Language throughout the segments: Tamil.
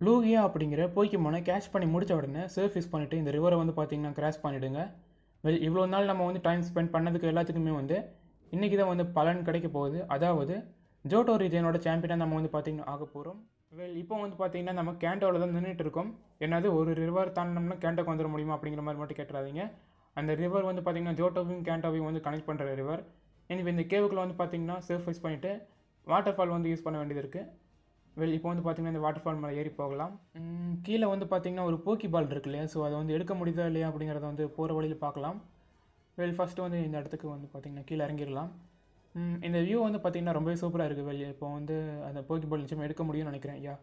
லூகியா அப்படிங்கிற போய்க்கிமோனை கேஷ் பண்ணி முடித்த உடனே சர்ஃபீஸ் பண்ணிவிட்டு இந்த ரிவரை வந்து பார்த்திங்கன்னா கிராஸ் பண்ணிவிடுங்க வெல் இவ்வளோ நாள் நம்ம வந்து டைம் ஸ்பெண்ட் பண்ணதுக்கு எல்லாத்துக்குமே வந்து இன்றைக்கி தான் வந்து பலன் கிடைக்க போகுது. அதாவது ஜோட்டோ ரீஜனோட சாம்பியனாக நம்ம வந்து பார்த்திங்கன்னா ஆக போகிறோம் வெல் இப்போ வந்து பார்த்திங்கன்னா நம்ம கேண்டோவில் தான் நின்றுட்டு இருக்கோம். என்னது ஒரு ரிவர் தாண்டினோம்னா கேண்டோக்கு வந்துட முடியுமா அப்படிங்கிற மாதிரி மட்டும் கேட்டுறாதீங்க. அந்த ரிவர் வந்து பார்த்திங்கன்னா ஜோட்டோவையும் கேண்டோவையும் வந்து கனெக்ட் பண்ணுற ரிவர் எனவே இந்த கேவுக்குள்ள வந்து பார்த்திங்கன்னா சர்ஃபேஸ் பண்ணிவிட்டு வாட்டர் ஃபால் வந்து யூஸ் பண்ண வேண்டியது இருக்குது வெளி இப்போ வந்து பார்த்தீங்கன்னா இந்த வாட்டர் ஃபால் மேலே ஏறி போகலாம். கீழே வந்து பார்த்தீங்கன்னா ஒரு போக்கி பால் இருக்கு இல்லையா? ஸோ அதை வந்து எடுக்க முடியுதா இல்லையா அப்படிங்கிறத வந்து போகிற வழியில் பார்க்கலாம். வெல் ஃபஸ்ட்டு வந்து இந்த இடத்துக்கு வந்து பார்த்தீங்கன்னா கீழே இறங்கிடலாம். இந்த வியூ வந்து பார்த்தீங்கன்னா ரொம்பவே சூப்பராக இருக்குது வெளியே இப்போ வந்து அந்த போக்கி பால் நிச்சயமாக எடுக்க முடியும்னு நினைக்கிறேன் யா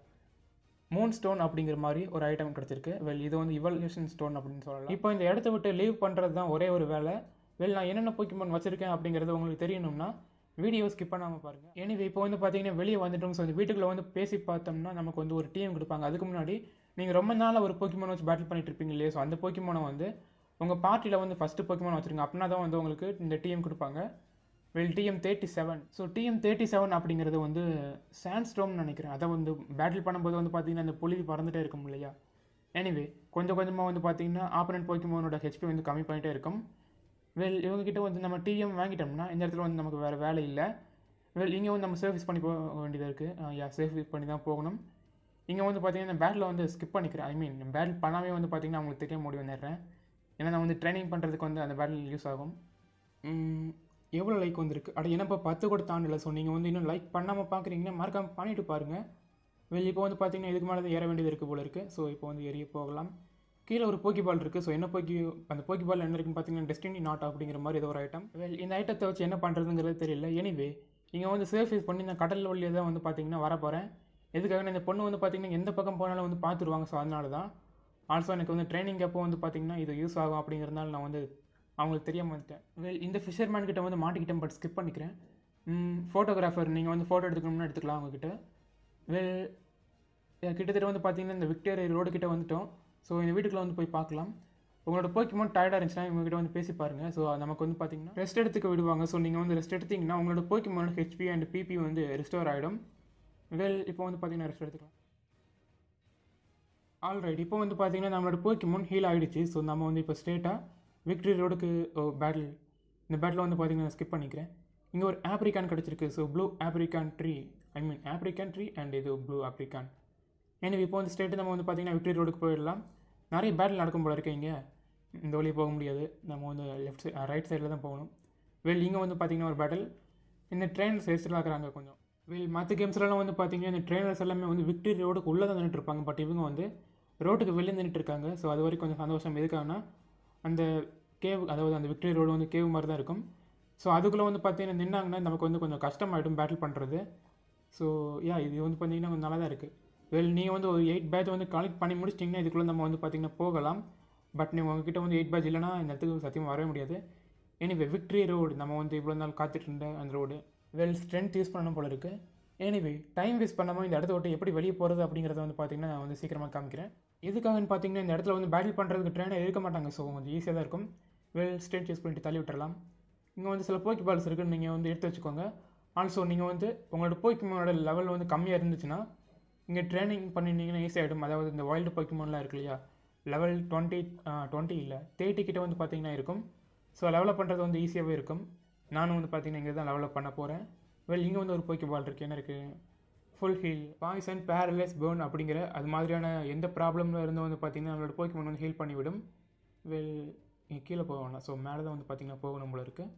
மூன் ஸ்டோன் அப்படிங்கிற மாதிரி ஒரு ஐட்டம் கிடச்சிருக்கு. வெல் இது வந்து இவல்யூஷன் ஸ்டோன் அப்படின்னு சொல்லலாம். இப்போ இந்த இடத்த விட்டு லீவ் பண்ணுறது தான் ஒரே ஒரு வேலை. வெல் நான் என்னென்ன போக்கிமான் வச்சுருக்கேன் அப்படிங்கிறது உங்களுக்கு தெரியணும்னா வீடியோ ஸ்கிப் பண்ணாமல் பாருங்கள் எனவே இப்போ வந்து பார்த்தீங்கன்னா வெளியே வந்துட்டோம். ஸோ வீட்டுக்குள்ளே வந்து பேசி பார்த்தோம்னா நமக்கு வந்து ஒரு டீம் கொடுப்பாங்க. அதுக்கு முன்னாடி நீங்கள் ரொம்ப நாளாக ஒரு போக்கிமான் வச்சு பேட்டில் பண்ணிட்டு இருப்பீங்க இல்லையா? ஸோ அந்த போக்கிமானை வந்து உங்கள் பார்ட்டியில் வந்து ஃபஸ்ட்டு போக்கிமான் வச்சுருங்க. அப்படின்னா தான் வந்து உங்களுக்கு இந்த டிஎம் கொடுப்பாங்க. Well TM thirty seven so TM thirty seven அப்படிங்கிறது வந்து சாண்ட்ஸ்டோம்னு நினைக்கிறேன். அதை வந்து பேட்டில் பண்ணும்போது வந்து பார்த்தீங்கன்னா அந்த புழுதி பறந்துட்டே இருக்கும் இல்லையா? எனிவே கொஞ்சம் கொஞ்சமாக வந்து பார்த்தீங்கன்னா ஆப்பனண்ட் போக்கிமோனோட ஹெச்பி வந்து கம்மி பண்ணிகிட்டே இருக்கும். வெல் இவங்ககிட்ட வந்து நம்ம டிஎம் வாங்கிட்டோம்னா இந்த இடத்துல வந்து நமக்கு வேறு வேலை இல்லை. வெல் இங்கே வந்து நம்ம சர்வீஸ் பண்ணி போக வேண்டியதாக இருக்குது யா சர்வீஸ் பண்ணி தான் போகணும். இங்கே வந்து பார்த்தீங்கன்னா பேட்டில் வந்து ஸ்கிப் பண்ணிக்கிறேன். ஐ மீன் பேட்டில் பண்ணாமே வந்து பார்த்தீங்கன்னா அவங்களுக்கு தெரிய முடிவு வந்துடுறேன். ஏன்னா நான் வந்து ட்ரைனிங் பண்ணுறதுக்கு வந்து அந்த பேட்டில் யூஸ் ஆகும். எவ்வளோ லைக் வந்திருக்கு? அட என்னப்பா பத்து கூட தாண்டல. ஸோ நீங்கள் வந்து இன்னும் லைக் பண்ணாமல் பார்க்குறீங்கன்னா மறக்காமல் பண்ணிவிட்டு பாருங்கள் வெளியே இப்போ வந்து பார்த்தீங்கன்னா இதுக்கு மேலே தான் ஏற வேண்டியது இருக்குது போல இருக்குது ஸோ இப்போ வந்து ஏறிய போகலாம். கீழே ஒரு போக்கி பால் இருக்குது ஸோ என்ன போக்கி அந்த போக்கி பால் என்ன இருக்குன்னு பார்த்தீங்கன்னா டெஸ்டினி நாட் அப்படிங்கிற மாதிரி ஏதோ ஒரு ஐட்டம் வெல் இந்த ஐட்டத்தை வச்சு என்ன பண்ணுறதுங்கிறது தெரியல. எனிவே இங்கே வந்து சர்ஃபேஸ் பண்ணி நான் கடல் வழியே தான் வந்து பார்த்தீங்கன்னா வர போகிறேன் எதுக்காக இந்த பொண்ணு வந்து பார்த்தீங்கன்னா எந்த பக்கம் போனாலும் வந்து பார்த்துருவாங்க ஸோ அதனால தான். ஆல்சோ எனக்கு வந்து ட்ரைனிங் அப்போ வந்து பார்த்தீங்கன்னா இது யூஸ் ஆகும் அப்படிங்கிறதுனால நான் வந்து அவங்களுக்கு தெரியாமல் வந்துட்டேன். வெல் இந்த ஃபிஷர்மேன் கிட்ட வந்து மாட்டிக்கிட்டேன் பட் ஸ்கிப் பண்ணிக்கிறேன். ஃபோட்டோகிராஃபர் நீங்கள் வந்து ஃபோட்டோ எடுத்துக்கணும்னு எடுத்துக்கலாம் அவங்கக்கிட்ட வெல் கிட்டத்தட்ட வந்து பார்த்தீங்கன்னா இந்த விக்டோரியா ரோடு கிட்ட வந்துட்டோம். ஸோ இந்த வீட்டுக்குள்ளே வந்து போய் பார்க்கலாம். உங்களோட போக்கிமோன் டயர்டாக இருந்துச்சுன்னா இவங்ககிட்ட வந்து பேசி பாருங்கள் ஸோ நமக்கு வந்து பார்த்தீங்கன்னா ரெஸ்ட் எடுத்துக்க விடுவாங்க. ஸோ நீங்கள் வந்து ரெஸ்ட் எடுத்தீங்கன்னா உங்களோட போக்கிமோன் ஹெச்பி அண்ட் பிபி வந்து ரெஸ்டோர் ஆகிடும் வெல் இப்போ வந்து பார்த்தீங்கன்னா ரெஸ்ட் எடுத்துக்கலாம். ஆல்ரைட் இப்போ வந்து பார்த்தீங்கன்னா நம்மளோட போக்கிமோன் ஹீல் ஆகிடுச்சு ஸோ நம்ம வந்து இப்போ ஸ்ட்ரேட்டாக விக்டரி ரோடுக்கு பேட்டில் இந்த பேட்டில் வந்து பார்த்தீங்கன்னா ஸ்கிப் பண்ணிக்கிறேன். இங்கே ஒரு ஆப்ரிக்கான் கிடச்சிருக்கு. So blue apricorn tree I mean apricorn tree and இது ப்ளூ ஆப்ரிக்கான் எனவே இப்போ வந்து ஸ்ட்ரெயிட்டு நம்ம வந்து பார்த்தீங்கன்னா விக்டரி ரோடுக்கு போயிடலாம். நிறைய பேட்டில் நடக்கும் போல இருக்கீங்க இந்த வழியே போக முடியாது. நம்ம வந்து லெஃப்ட் சைட் ரைட் சைடில் தான் போகணும். வெல் இங்கே வந்து பார்த்தீங்கன்னா ஒரு பேட்டில் இந்த ட்ரெயின் சேர்த்துலாம் இருக்கிறாங்க கொஞ்சம். வெல் மற்ற கேம்ஸ்லலாம் வந்து பார்த்தீங்கன்னா இந்த ட்ரெயினர்ஸ் எல்லாமே வந்து விக்டரி ரோடுக்கு உள்ளே தான் நின்றுட்டு இருப்பாங்க. பட் இவங்க வந்து ரோட்டுக்கு வெளியே நின்றுட்டு இருக்காங்க. ஸோ அது வரைக்கும் கொஞ்சம் சந்தோஷம். எதுக்காகனா அந்த கேவ் அதாவது அந்த விக்டரி ரோடு வந்து கேவ் மாதிரி தான் இருக்கும். ஸோ அதுக்குள்ளே வந்து பார்த்தீங்கன்னா நின்னாங்கன்னா நமக்கு வந்து கொஞ்சம் கஷ்டமாயிடும் பேட்டில் பண்ணுறது ஸோ யா இது வந்து பார்த்தீங்கன்னா கொஞ்சம் நல்லா தான் இருக்குது வெல் நீங்கள் வந்து ஒரு எயிட் பேட்ச் வந்து கலெக்ட் பண்ணி முடிச்சிட்டிங்கன்னா இதுக்குள்ளே நம்ம வந்து பார்த்தீங்கன்னா போகலாம். பட் நீங்கள் உங்ககிட்ட வந்து எயிட் பேட்ச் இல்லைனா இந்த இடத்துக்கு சத்தியமாக வரவே முடியாது. எனிவே விக்ட்ரி ரோடு நம்ம வந்து இவ்வளோ நாள் காத்துட்டு இருந்த அந்த ரோடு வெல் ஸ்ட்ரென்த் யூஸ் பண்ணணும் போல இருக்குது எனிவே டைம் வேஸ்ட் பண்ணாமல் இந்த இடத்த விட்டு எப்படி வெளியே போகிறது அப்படிங்கிறத வந்து பார்த்தீங்கன்னா நான் வந்து சீக்கிரமாக காமிக்கிறேன். எதுக்காகன்னு பார்த்தீங்கன்னா இந்த இடத்துல வந்து பேட்டில் பண்ணுறதுக்கு ட்ரெயினாக இருக்க மாட்டாங்க. ஸோ கொஞ்சம் ஈஸியாக தான் இருக்கும். வெல் ஸ்ட்ரென்த் யூஸ் பண்ணிட்டு தள்ளி விட்டுறலாம். இங்கே வந்து சில போக்கி பால்ஸ் இருக்குன்னு நீங்கள் வந்து எடுத்து வச்சுக்கோங்க. ஆல்சோ நீங்கள் வந்து உங்களோட போக்கிமோனோட லெவல் வந்து கம்மியாக இருந்துச்சுன்னா இங்கே ட்ரைனிங் பண்ணிட்டீங்கன்னா ஈஸி ஆகிடும் அதாவது இந்த வைல்டு போக்கிமோன்லாம் இருக்கு இல்லையா? லெவல் டுவெண்ட்டி டுவெண்ட்டி இல்லை. தேர்ட்டி கிட்டே வந்து பார்த்தீங்கன்னா இருக்கும். ஸோ லெவலப் பண்ணுறது வந்து ஈஸியாகவே இருக்கும். நானும் வந்து பார்த்தீங்கன்னா இங்கே தான் லெவலப் பண்ண போகிறேன் வெல் இங்கே வந்து ஒரு போக்கி பால் இருக்குது என்ன இருக்குது full heal poison paralyze burn அப்படிங்கிற அது மாதிரியான எந்த ப்ராப்ளமில் இருந்து வந்து பார்த்தீங்கன்னா நம்மளோட போக்கிமோன் வந்து ஹீல் பண்ணிவிடும். வெல் இங்கே கீழே போக ஸோ மேலே தான் வந்து பார்த்தீங்கன்னா போகணும் போல இருக்குது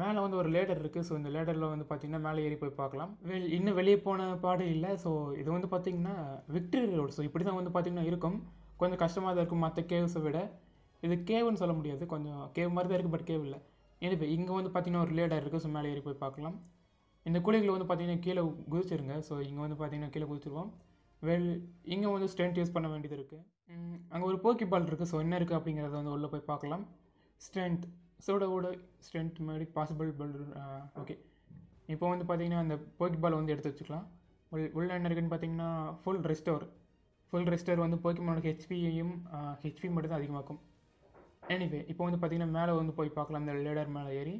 மேலே வந்து ஒரு லேடர் இருக்குது ஸோ இந்த லேடரில் வந்து பார்த்திங்கன்னா மேலே ஏறி போய் பார்க்கலாம் வெல் இன்னும் வெளியே போன பாடு இல்லை. ஸோ இது வந்து பார்த்தீங்கன்னா விக்டரி ரோடு ஸோ இப்படி தான் வந்து பார்த்திங்கன்னா இருக்கும். கொஞ்சம் கஷ்டமாக தான் இருக்கும் மற்ற கேவ்ஸை விட. இது கேவ்னு சொல்ல முடியாது. கொஞ்சம் கேவ் மாதிரி தான் இருக்குது பட் கேவ் இல்லை. எனவே இங்கே வந்து பார்த்திங்கன்னா ஒரு லேடர் இருக்குது ஸோ மேலே ஏறி போய் பார்க்கலாம் இந்த குழிகளில் வந்து பார்த்தீங்கன்னா கீழே குதிச்சிருங்க. ஸோ இங்கே வந்து பார்த்தீங்கன்னா கீழே குதிச்சிருவோம். வெல் இங்கே வந்து ஸ்ட்ரென்த் யூஸ் பண்ண வேண்டியது இருக்குது அங்கே ஒரு போக்கி பால் இருக்குது ஸோ என்ன இருக்குது அப்படிங்கிறத வந்து உள்ளே போய் பார்க்கலாம் ஸ்ட்ரென்த் சோடோட ஸ்ட்ரென்த் மாதிரி பாசிபிள் பல் ஓகே இப்போ வந்து பார்த்தீங்கன்னா அந்த போக்கி பால் வந்து எடுத்து வச்சுக்கலாம். உள் உள்ள என்ன இருக்குன்னு பார்த்தீங்கன்னா ஃபுல் ரெஸ்டோர் ஃபுல் ரெஸ்டோர் வந்து போக்கிமோனோட ஹெச்பியையும் ஹெச்பி மட்டும் தான் அதிகமாக்கும். எனிவே இப்போ வந்து பார்த்தீங்கன்னா மேலே வந்து போய் பார்க்கலாம். இந்த லேடர் மேலே ஏறி.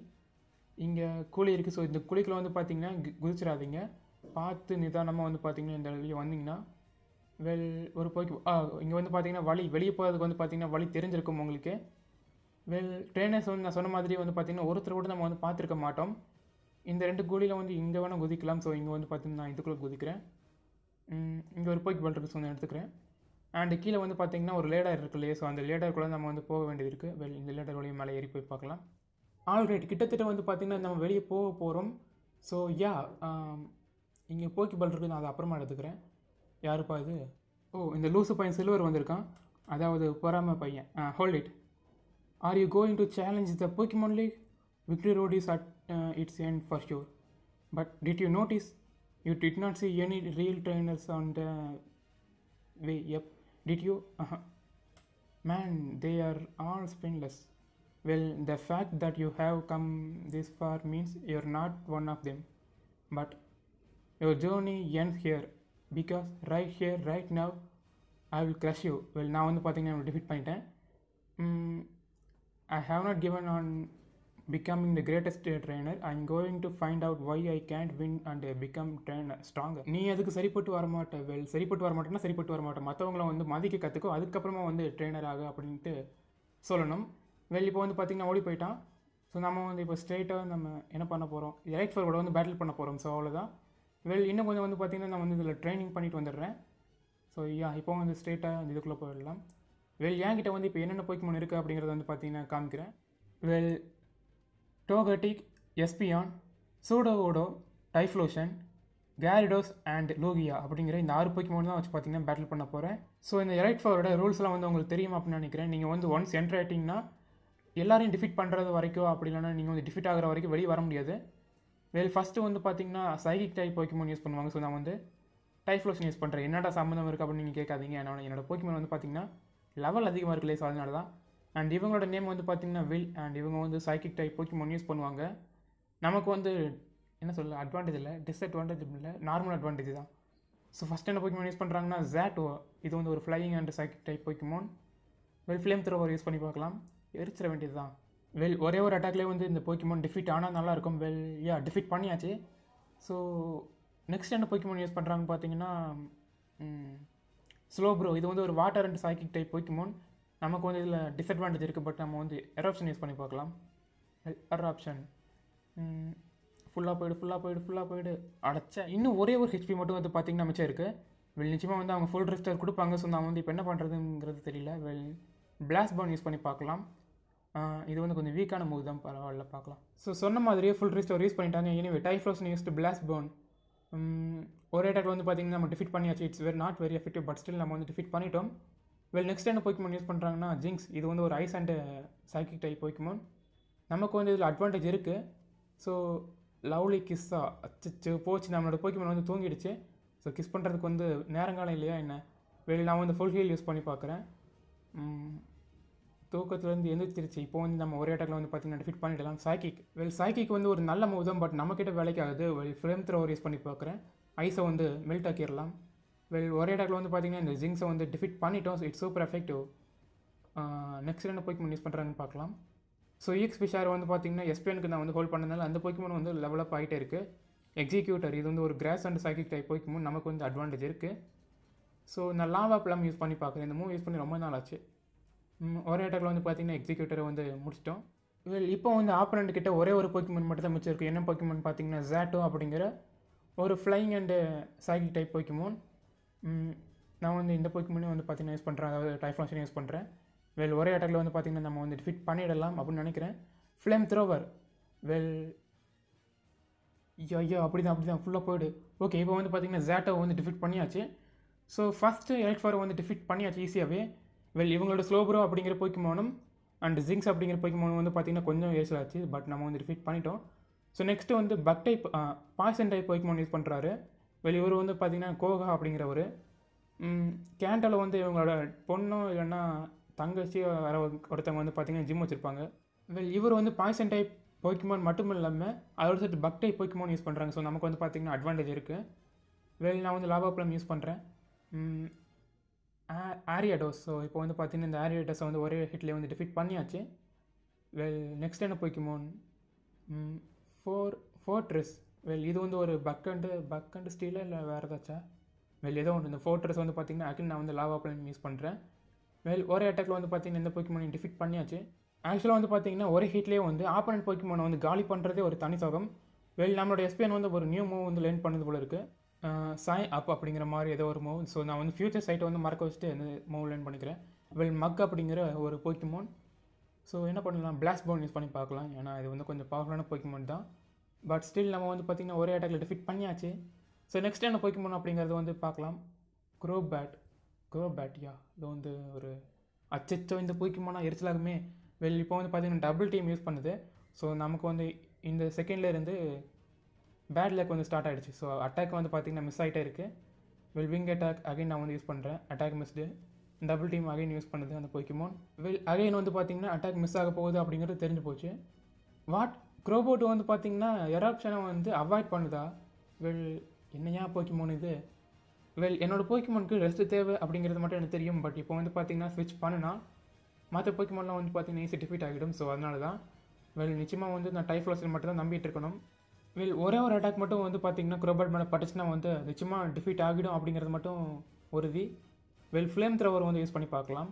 இங்கே குழி இருக்குது ஸோ இந்த குழிக்குள்ள வந்து பார்த்தீங்கன்னா குதிச்சிடாதீங்க. பார்த்து நிதானமாக வந்து பார்த்தீங்கன்னா இந்த வழியே வந்தீங்கன்னா வெல் ஒரு போக்கி ஆ இங்கே வந்து பார்த்தீங்கன்னா வழி வெளியே போகிறதுக்கு வந்து பார்த்தீங்கன்னா வழி தெரிஞ்சிருக்கும் உங்களுக்கு. வெல் ட்ரெயினர்ஸ் வந்து நான் சொன்ன மாதிரி வந்து பார்த்தீங்கன்னா ஒருத்தர் கூட நம்ம வந்து பார்த்துருக்க மாட்டோம். இந்த ரெண்டு கோலியில் வந்து இங்கே வேணால் குதிக்கலாம். ஸோ இங்கே வந்து பார்த்தீங்கன்னா நான் இதுக்குள்ளே குதிக்கிறேன். இங்கே ஒரு போய்க்கு பால் இருக்குது ஸோ நான் எடுத்துக்கிறேன். அண்டு கீழே வந்து பார்த்தீங்கன்னா ஒரு லேடர் இருக்கு இல்லையா? ஸோ அந்த லேடருக்குள்ளே நம்ம வந்து போக வேண்டியது இருக்குது வெல் இந்த லேடர் வழியும் மேலே ஏறி போய் பார்க்கலாம். ஆல்ரைட் கிட்டத்தட்ட வந்து பார்த்திங்கன்னா நம்ம வெளியே போக போகிறோம் ஸோ யா um, இங்கே போக்கி பால் இருக்குது நான் அதை அப்புறமா எடுத்துக்கிறேன். யாருப்பா இது? ஓ இந்த லூசு பையன் சில்வர் வந்திருக்கான். அதாவது பொறாம பையன். Hold it Are you going to challenge the Pokemon league victory road is at its end for sure but did you notice you did not see any real trainers on the way yep did you uh-huh. man they are all spineless well the fact that you have come this far means you're not one of them but your journey ends here because right here right now i will crush you well நான் வந்து பார்த்தீங்கன்னா டிஃபிட் பண்ணிட்டேன் I have not given on becoming the greatest uh, trainer. I'm going to find out why I can't win and uh, become trainer stronger. நீ அதுக்கு சரிப்பட்டு வர மாட்ட வெல் சரிப்பட்டு வர மாட்டேன்னா சரிப்பட்டு வர மாட்டேன் மற்றவங்கள வந்து மதிக்க கற்றுக்கோ அதுக்கப்புறமா வந்து ட்ரெயினர் ஆக அப்படின்ட்டு சொல்லணும். வெல் இப்போ வந்து பார்த்திங்கன்னா ஓடி போயிட்டான். ஸோ நம்ம வந்து இப்போ ஸ்ட்ரெயிட்டாக நம்ம என்ன பண்ண போகிறோம் ரைட் ஃபார்வர்டு வந்து பேட்டில் பண்ண போகிறோம் ஸோ அவ்வளோதான் வெல் இன்னும் கொஞ்சம் வந்து பார்த்திங்கன்னா நான் வந்து இதில் ட்ரைனிங் பண்ணிட்டு வந்துடுறேன். ஸோ யா இப்போ வந்து ஸ்ட்ரெயிட்டாக இதுக்குள்ளே போயிடலாம். வெல் என்கிட்ட வந்து இப்போ என்னென்ன போய்க்குமோன் இருக்குது அப்படிங்கிறத வந்து பார்த்தீங்கன்னா காமிக்கிறேன். Well Togetic Espeon Sudowoodo Typhlosion Gyarados and Lugia அப்படிங்கிற இந்த ஆறு போய்க்குமோன் தான் வச்சு பார்த்தீங்கன்னா பேட்டில் பண்ண போகிறேன் ஸோ இந்த எரைட் ஃபோரோட ரூல்ஸ்லாம் வந்து உங்களுக்கு தெரியும் அப்படின்னு நினைக்கிறேன். நீங்கள் வந்து ஒன்ஸ் என்ட்ரு ஆகிட்டிங்கன்னா எல்லாரையும் டிஃபிட் பண்ணுறது வரைக்கும் அப்படி இல்லைன்னா நீங்கள் வந்து டிஃபிட் ஆகிற வரைக்கும் வெளியே வர முடியாது. வெல் ஃபஸ்ட்டு வந்து பார்த்தீங்கன்னா சைகிக் டைப் போய்க்குமோன் யூஸ் பண்ணுவாங்க. ஸோ நான் வந்து டைஃப்ளோஷன் யூஸ் பண்ணுறேன் என்னடா சம்மந்தம் இருக்குது அப்படின்னு நீங்கள் கேட்காதீங்க. நான் என்னோட போய்க்குமோன் வந்து பார்த்தீங்கன்னா லெவல் அதிகமாக இருக்குல்லையே ஸோ அதனால தான். அண்ட் இவங்களோட நேம் வந்து பார்த்திங்கன்னா வில் அண்ட் இவங்க வந்து சைக்கிக் டைப் போக்கிமோன் யூஸ் பண்ணுவாங்க. நமக்கு வந்து என்ன சொல்ல அட்வான்டேஜ் இல்லை டிஸ்அட்வான்டேஜ் இல்லை நார்மல் அட்வான்டேஜ் தான். ஸோ ஃபஸ்ட் என்ன போக்கிமோன் யூஸ் பண்ணுறாங்கன்னா ஜாட்டோ இது வந்து ஒரு flying and psychic type Pokemon well flamethrower use பண்ணி பார்க்கலாம். எரிச்சிட வேண்டியது தான். வெல் ஒரே ஒரு அட்டாக்லேயே வந்து இந்த போக்கிமோன் டிஃபிட் ஆனால் நல்லாயிருக்கும் வெல் யா டிஃபிட் பண்ணியாச்சு. ஸோ நெக்ஸ்ட் என்ன போக்கிமோன் யூஸ் பண்ணுறாங்கன்னு பார்த்தீங்கன்னா ஸ்லோ ப்ரோ இது வந்து ஒரு water and psychic type Pokemon நமக்கு வந்து இதில் டிஸ்அட்வான்டேஜ் இருக்குது பட் நம்ம வந்து எராப்ஷன் யூஸ் பண்ணி பார்க்கலாம். எராப்ஷன் ஃபுல்லாக போயிடு ஃபுல்லாக போயிடு ஃபுல்லாக போயிடு. அடைச்ச. இன்னும் ஒரே ஒரு ஹெச்பி மட்டும் வந்து பார்த்திங்கன்னா மிச்சம் இருக்குது வெல் நிச்சயமாக வந்து அவங்க ஃபுல் ரெஸ்டர் கொடுப்பாங்க ஸோ நான் வந்து இப்போ என்ன பண்ணுறதுங்கிறது தெரியல. வெல் பிளாஸ் பவுன் யூஸ் பண்ணி பார்க்கலாம். இது வந்து கொஞ்சம் வீக்கான மூவி தான். பரவாயில்ல பார்க்கலாம். ஸோ சொன்ன மாதிரியே ஃபுல் ரெஸ்டர் யூஸ் பண்ணிட்டாங்க. Anyway Typhlosion used blast burn ஒரே டைட்டில் வந்து பார்த்திங்கன்னா நம்ம டிஃபிட் பண்ணியாச்சு. It's very not very effective but still நம்ம வந்து டிஃபிட் பண்ணிட்டோம். வெல் நெக்ஸ்ட் என்ன போய்க்குமோன் யூஸ் பண்ணுறாங்கன்னா ஜிங்ஸ் இது வந்து ஒரு ice and psychic type Pokemon நமக்கு வந்து இதில் அட்வான்டேஜ் இருக்குது ஸோ லவ்லி கிஸ்ஸா அச்சச்சு போச்சு. நம்மளோட போய்க்குமோன் வந்து தூங்கிடுச்சு. ஸோ கிஸ் பண்ணுறதுக்கு வந்து நேரங்காலம் இல்லையா என்ன? வெளியில் நான் வந்து ஃபுல் ஹீல் யூஸ் பண்ணி பார்க்குறேன் தூக்கத்துலேருந்து எந்திரிச்சிருச்சு. இப்போ வந்து நம்ம ஒரே இடத்துல வந்து பார்த்தீங்கன்னா டிஃபிட் பண்ணிடலாம். சைக்கிக் வெல் சைக்கிக் வந்து ஒரு நல்ல மூவ் தான் பட் நம்மக்கிட்ட வேலைக்கு ஆகுது. வெல் ஃப்ளேம் த்ரோவர் யூஸ் பண்ணி பார்க்குறேன் ஐஸை வந்து மெல்ட் ஆக்கிடலாம். வெல் ஒரே இடத்துல வந்து பார்த்தீங்கன்னா இந்த ஜிங்ஸை வந்து டிஃபிட் பண்ணிட்டோம். இட்ஸ் சூப்பர் எஃபெக்டிவ் நெக்ஸ்ட் என்ன போய்க்குமோன் யூஸ் பண்ணுறாங்கன்னு பார்க்கலாம். ஸோ இஎக்ஸ்பி பிஷார் வந்து பார்த்தீங்கன்னா எஸ்பிஎனுக்கு நான் வந்து ஹோல்ட் பண்ணதுனால அந்த போய்க்குமோன் வந்து லெவலப் ஆகிட்டே இருக்குது எக்ஸிக்யூட்டர் இது வந்து ஒரு grass and psychic type Pokemon நமக்கு வந்து அட்வான்டேஜ் இருக்குது ஸோ நான் லாவா பிளம் யூஸ் பண்ணி பார்க்குறேன் இந்த மூவ் யூஸ் பண்ணி ரொம்ப நாள் ஆச்சு. ஒரே அட்டாக்ல வந்து பார்த்தீங்கன்னா எக்ஸிக்யூட்டரை வந்து முடிச்சிட்டோம். வெல் இப்போ வந்து ஆப்பரண்ட் கிட்ட ஒரே ஒரு போக்கிமன் மட்டும் தான் மிச்சம் இருக்குது என்ன போக்கிமன் பார்த்தீங்கன்னா ஜாட்டோ அப்படிங்கிற ஒரு flying and psychic type Pokemon நான் வந்து இந்த போக்கிமோனே வந்து பார்த்தீங்கன்னா யூஸ் பண்ணுறேன் அதாவது டைஃப்லாஷன் யூஸ் பண்ணுறேன் வெல் ஒரே அட்டாக்ல வந்து பார்த்தீங்கன்னா நம்ம வந்து ஃபிட் பண்ணிடலாம் அப்படின்னு நினைக்கிறேன். ஃப்ளேம் த்ரோவர் வெல் ஐயோ ஐயோ அப்படி தான் அப்படி தான் ஃபுல்லாக போயிடு. ஓகே இப்போ வந்து பார்த்தீங்கன்னா ஜேட்டோ வந்து டிஃபிட் பண்ணியாச்சு. ஸோ ஃபஸ்ட்டு எயிட் ஃபார் வந்து டிஃபிட் பண்ணியாச்சு ஈஸியாகவே வெல் இவங்களோட ஸ்லோப்ரோ அப்படிங்கிற போய்க்குமோனும் அண்ட் ஜிங்ஸ் அப்படிங்கிற போய்க்குமோனும் வந்து பார்த்திங்கன்னா கொஞ்சம் எரிசல் ஆச்சு. பட் நம்ம வந்து டிஃபிட் பண்ணிட்டோம். ஸோ நெக்ஸ்ட்டு வந்து bug type poison type Pokemon use பண்ணுறாரு வெளியூர் இவர் வந்து பார்த்திங்கன்னா கோகா அப்படிங்கிறவர். கேண்டலில் வந்து இவங்களோட பொண்ணோ இல்லைன்னா தங்கச்சியோ வர ஒருத்தவங்க வந்து பார்த்திங்கன்னா ஜிம் வச்சுருப்பாங்க. வெல் இவர் வந்து பாய்சன் டைப் போய்க்குமோன் மட்டும் இல்லாமல் அதோட சேர்த்து பக் டைப் போய்க்குமோன் யூஸ் பண்ணுறாங்க ஸோ நமக்கு வந்து பார்த்திங்கன்னா அட்வான்டேஜ் இருக்குது வெல் நான் வந்து லாபா ப்ளம் யூஸ் பண்ணுறேன் ஆரியாடோஸ் ஸோ இப்போ வந்து பார்த்திங்கன்னா இந்த ஆரியாடோஸை வந்து ஒரே ஹிட்லேயே வந்து டிஃபிட் பண்ணியாச்சு. வெல் நெக்ஸ்ட் என்ன பொய்க்குமோன் ஃபோர் ஃபோர்ட்ரஸ் வெல் இது வந்து ஒரு பக் அண்டு பக் அண்டு ஸ்டீலாக இல்லை வேறு ஏதாச்சா? வெல் ஏதோ ஒன்று இந்த ஃபோர்ட்ரஸ் வந்து பார்த்தீங்கன்னா அக்கின் நான் வந்து லாவா பிளான் யூஸ் பண்ணுறேன் வெல் ஒரே அட்டாக்ல வந்து பார்த்தீங்கன்னா இந்த போக்கிமோனை டிஃபிட் பண்ணியாச்சு. ஆக்சுவலாக வந்து பார்த்தீங்கன்னா ஒரே ஹீட்லேயே வந்து ஆப்பனண்ட் போக்கிமோனை வந்து காலி பண்ணுறதே ஒரு தனி சோகம். வெல் நம்மளோட எஸ்பிஎன் வந்து ஒரு நியூ மூவ் வந்து லேர்ன் பண்ணது போல இருக்குது சாய் அப் அப்படிங்கிற மாதிரி ஏதோ ஒரு மூவ் ஸோ நான் வந்து ஃபியூச்சர் சைட்டை வந்து மறக்க வச்சுட்டு இந்த மூவ் லேர்ன் பண்ணிக்கிறேன். வெல் மக் அப்படிங்கிற ஒரு போக்கிமோன் ஸோ என்ன பண்ணலாம்? பிளாஸ்ட் பவுன் யூஸ் பண்ணி பார்க்கலாம். ஏன்னா இது வந்து கொஞ்சம் பவர்ஃபுல்லான போக்கிமோன் தான். பட் ஸ்டில் நம்ம வந்து பார்த்திங்கன்னா ஒரே அட்டாக்ல டிஃபிட் பண்ணியாச்சு. ஸோ நெக்ஸ்ட் என்ன போக்கிமோன் அப்படிங்கிறது வந்து பார்க்கலாம். க்ரோ பேட் க்ரோ பேட்யா இது வந்து ஒரு அச்சச்சோ இந்த போக்கிமோனா எரிச்சலாகுமே. வெல் இப்போ வந்து பார்த்திங்கன்னா டபுள் டீம் யூஸ் பண்ணுது. ஸோ நமக்கு வந்து இந்த செகண்ட்லேருந்து பேட் லக் வந்து ஸ்டார்ட் ஆகிடுச்சு ஸோ அட்டாக் வந்து பார்த்திங்கன்னா மிஸ் ஆகிட்டே இருக்குது வெல் விங் அட்டாக் அகைன் நான் வந்து யூஸ் பண்ணுறேன் attack missed double team again use பண்ணுது அந்த போக்கிமோன் வெல் அகைன் வந்து பார்த்தீங்கன்னா அட்டாக் மிஸ் ஆக போகுது அப்படிங்கிறது தெரிஞ்சு போச்சு. வாட் க்ரோபோட் வந்து பார்த்தீங்கன்னா எராப்ஷனை வந்து அவாய்ட் பண்ணுதா? வெல் என்னையா போக்கிமோன் இது? வெல் என்னோடய போக்கிமோனுக்கு ரெஸ்ட் தேவை அப்படிங்கிறது மட்டும் எனக்கு தெரியும். பட் இப்போ வந்து பார்த்தீங்கன்னா ஸ்விட்ச் பண்ணுனா மற்ற போக்கிமோன்லாம் வந்து பார்த்தீங்கன்னா ஈஸி டிஃபீட் ஆகிடும். ஸோ அதனால தான் வெல் நிச்சயமாக வந்து நான் டைஃப்ளோஸில் மட்டும் தான் நம்பிட்டு இருக்கணும். வெல் ஒரே ஒரு அட்டாக் மட்டும் வந்து பார்த்தீங்கன்னா குரோபோட் மேலே பட்டுச்சுன்னா வந்து நிச்சயமாக டிஃபீட் ஆகிடும் அப்படிங்கிறது மட்டும் உறுதி. வெல் ஃப்ளேம் த்ரவர் வந்து யூஸ் பண்ணி பார்க்கலாம்.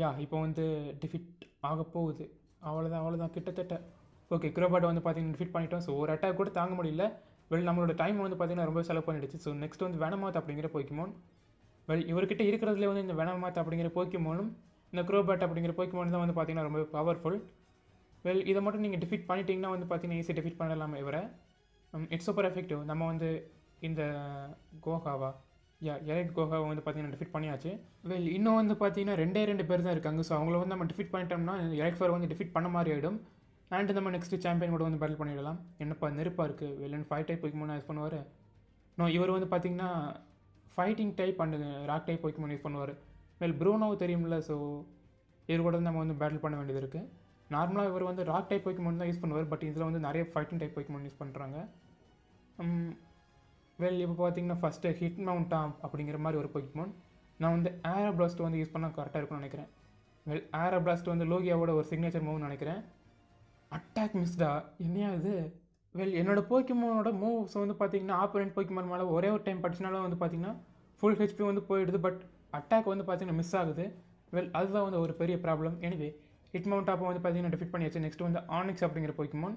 யா இப்போ வந்து டிஃபிட் ஆக போகுது. அவ்வளோதான் அவ்வளோதான் கிட்டத்தட்ட. ஓகே க்ரோபாட்டை வந்து பார்த்தீங்கன்னா டிஃபிட் பண்ணிட்டோம். ஸோ ஒரு அட்டாக் கூட தாங்க முடியல. வெல் நம்மளோட டைம் வந்து பார்த்தீங்கன்னா ரொம்ப செலவு பண்ணிடுச்சு. ஸோ நெக்ஸ்ட் வந்து வெனமாத் அப்படிங்கிற போய்க்குமோன் வெல் இவர்கிட்ட இருக்கிறதுலே வந்து இந்த வெனமாத் அப்படிங்கிற போய்க்குமோனும் இந்த க்ரோபேட் அப்படிங்கிற போய்க்குமோன் தான் வந்து பார்த்தீங்கன்னா ரொம்ப பவர்ஃபுல் வெல் இதை மட்டும் நீங்கள் டிஃபிட் பண்ணிட்டீங்கன்னா வந்து பார்த்தீங்கன்னா ஈஸியாக டிஃபிட் பண்ணலாம் இவரை. இட்ஸ் சூப்பர் எஃபெக்டிவ் நம்ம வந்து இந்த கோஹாவா யா எரைட் கோஹா வந்து பார்த்தீங்கன்னா டிஃபிட் பண்ணியாச்சு. வெல் இன்னும் வந்து பார்த்தீங்கன்னா ரெண்டே ரெண்டு பேர் தான் இருக்காங்க. ஸோ அவங்கள வந்து நம்ம டிஃபிட் பண்ணிட்டோம்னா எரைட் ஃபோர் வந்து டிஃபிட் பண்ண மாதிரி ஆகிடும் அண்ட் நம்ம நெக்ஸ்ட் சாம்பியன் கூட வந்து பேட்டில் பண்ணிடலாம். என்னப்பா நெருப்பாக இருக்குது வெல்லன் ஃபைவ் டைப் போய்க்குமோன் யூஸ் பண்ணுவார். நோ இவர் வந்து பார்த்தீங்கன்னா fighting type and rock type Pokemon use பண்ணுவார். வெல் ப்ரூனோவும் தெரியும்ல ஸோ இவர் கூட நம்ம வந்து பேட்டில் பண்ண வேண்டியது இருக்குது நார்மலாக இவர் வந்து ராக் டைப் போய்க்குமோன் தான் யூஸ் பண்ணுவார் பட் இதில் வந்து நிறைய ஃபைட்டிங் டைப் போய்க்குமோன் யூஸ் பண்ணுறாங்க வெல் இப்போ பார்த்தீங்கன்னா ஃபஸ்ட்டு ஹிட் மவுண்டாம் அப்படிங்கிற மாதிரி ஒரு போய்க்குமோன் நான் வந்து ஏரோ பிளாஸ்ட் வந்து யூஸ் பண்ணால் கரெக்டாக இருக்கும்னு நினைக்கிறேன். வெல் ஏரோ பிளாஸ்ட் வந்து லோகியாவோட ஒரு சிக்னேச்சர் மூவ்னு நினைக்கிறேன். அட்டாக் மிஸ்டா என்னையா இது? வெல் என்னோட போக்கிமோனோட மூவ்ஸ் வந்து பார்த்தீங்கன்னா ஆப்பரண்ட் போக்கிமோன் மேலே ஒரே ஒரு டைம் படிச்சினாலும் வந்து பார்த்தீங்கன்னா ஃபுல் ஹெச்பி வந்து போயிடுது. பட் அட்டாக் வந்து பார்த்தீங்கன்னா மிஸ் ஆகுது. வெல் அதுதான் வந்து ஒரு பெரிய ப்ராப்ளம் எனவே ஹிட் மவுண்ட் அப்போ வந்து பார்த்தீங்கன்னா டிஃபிட் பண்ணியாச்சு. நெக்ஸ்ட் வந்து ஆனிக்ஸ் அப்படிங்கிற போக்கிமோன்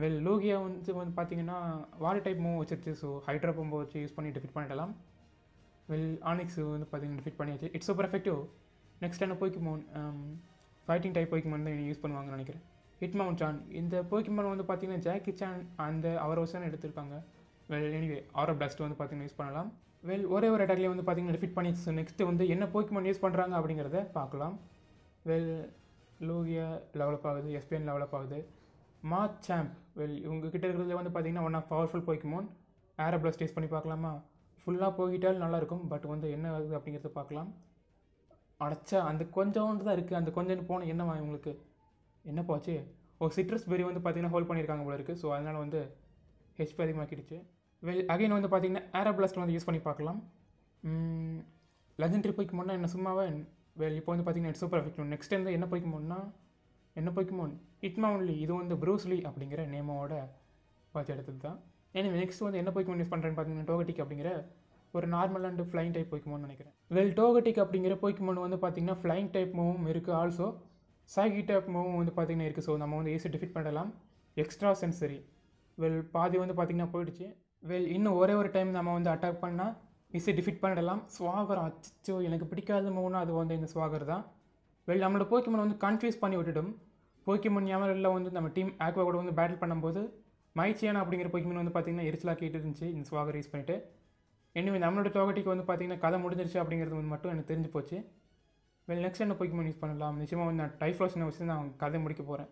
வெல் லூகியா வந்து வந்து பார்த்தீங்கன்னா வாட்டர் டைப் மூவ் வச்சிருச்சு. ஸோ ஹைட்ரா பம்பை வச்சு யூஸ் பண்ணி டிஃபிட் பண்ணிடலாம். வெல் ஆனிக்ஸ் வந்து பார்த்தீங்கன்னா டிஃபிட் பண்ணியாச்சு. இட்ஸ் சூப்பர் எஃபெக்டிவ் நெக்ஸ்ட் என்ன போய்க்குமோன் ஃபைட்டிங் டைப் போய்க்குமோன் தான் யூஸ் பண்ணுவாங்கன்னு நினைக்கிறேன். ஹிட்மவுண்ட் சான் இந்த போய்க்குமோன் வந்து பார்த்தீங்கன்னா ஜாக்கி சான் அந்த அவர் வசனம் எடுத்திருக்காங்க. வெல் எனிவே ஆரோ பிளாஸ்ட் வந்து பார்த்தீங்கன்னா யூஸ் பண்ணலாம். வெல் ஒரே ஒரு அட்டாக்லேயே வந்து பார்த்தீங்கன்னா டிஃபிட் பண்ணிச்சு நெக்ஸ்ட்டு வந்து என்ன போய்க்குமோன் யூஸ் பண்ணுறாங்க அப்படிங்கிறத பார்க்கலாம். வெல் லூகியா லெவலப் ஆகுது எஸ்பிஎன் லெவலப் ஆகுது. மா சாம்ப் வெல் இவங்க கிட்ட இருக்கிறதுல வந்து பார்த்தீங்கன்னா one of powerful Pokemon aeroblast use பண்ணி பார்க்கலாமா? ஃபுல்லாக போய்கிட்டால் நல்லாயிருக்கும் பட் வந்து என்ன ஆகுது அப்படிங்கிறத பார்க்கலாம். அடைச்சா அந்த கொஞ்சோண்டு தான் இருக்குது அந்த கொஞ்சம் போன என்னவா இவங்களுக்கு? என்ன போச்சு ஓ சிட்ரஸ் பெரி வந்து பார்த்தீங்கன்னா ஹோல்ட் பண்ணியிருக்காங்க போல இருக்குது ஸோ அதனால் வந்து ஹெச்பி அதிகமாக்கிடுச்சு. வெல் அகைன் வந்து பார்த்தீங்கன்னா ஏரோ பிளாஸ்ட் வந்து யூஸ் பண்ணி பார்க்கலாம். லெஜெண்டரி போய்க்கு முன்னா என்ன சும்மாவே? வெல் இப்போ வந்து பார்த்தீங்கன்னா சூப்பர் எஃபெக்ட் நெக்ஸ்ட் வந்து என்ன போய்க்கு முன்னா என்ன போய்க்குமோன் இட்மா ஒன்லி இது வந்து ப்ரூஸ்லி அப்படிங்கிற நேமோட பார்த்து எடுத்தது தான். எனவே நெக்ஸ்ட் வந்து என்ன போய்க்குமோன் யூஸ் பண்ணுறேன்னு பார்த்தீங்கன்னா டோகட்டிக் அப்படிங்கிற ஒரு நார்மல் அண்ட் ஃப்ளைங் டைப் போய்க்குமோன்னு நினைக்கிறேன். வெல் டோகட்டிக் அப்படிங்கிற போய்க்குமோன் வந்து பார்த்தீங்கன்னா ஃப்ளைங் டைப் மூவும் இருக்குது ஆல்சோ சாகி டைப் மூவும் வந்து பார்த்திங்கன்னா இருக்குது ஸோ நம்ம வந்து ஈஸி டிஃபிட் பண்ணலாம். எக்ஸ்ட்ரா சென்சரி வெல் பாதி வந்து பார்த்தீங்கன்னா போயிடுச்சு. வெல் இன்னும் ஒரே ஒரு டைம் நம்ம வந்து அட்டாக் பண்ணால் ஈஸி டிஃபிட் பண்ணிடலாம். ஸ்வாகரம் அச்சோ எனக்கு பிடிக்காத மூவ்னா அது வந்து இந்த ஸ்வாகர் தான். வெல் நம்மளோட போய்க்குமோன் வந்து கன்ஃபியூஸ் பண்ணி விட்டுடும். போக்கிமன் யாமரில் வந்து நம்ம டீம் ஆக்வா கூட வந்து பேட்டில் பண்ணும்போது மைச்சியானா அப்படிங்கிற போக்கிமன் வந்து பார்த்தீங்கன்னா எரிச்சலாக கேட்டு இருந்துச்சு. இந்த ஸ்வாகர் யூஸ் பண்ணிட்டு. எனவே நம்மளோட தோகட்டிக்கு வந்து பார்த்தீங்கன்னா கதை முடிஞ்சிருச்சு அப்படிங்கிறது வந்து மட்டும் எனக்கு தெரிஞ்சு போச்சு. வெல் நெக்ஸ்ட் என்ன போக்கிமன் யூஸ் பண்ணலாம்? நிச்சயமாக வந்து நான் டைஃப்ளோஷனை வச்சு நான் கதை முடிக்க போகிறேன்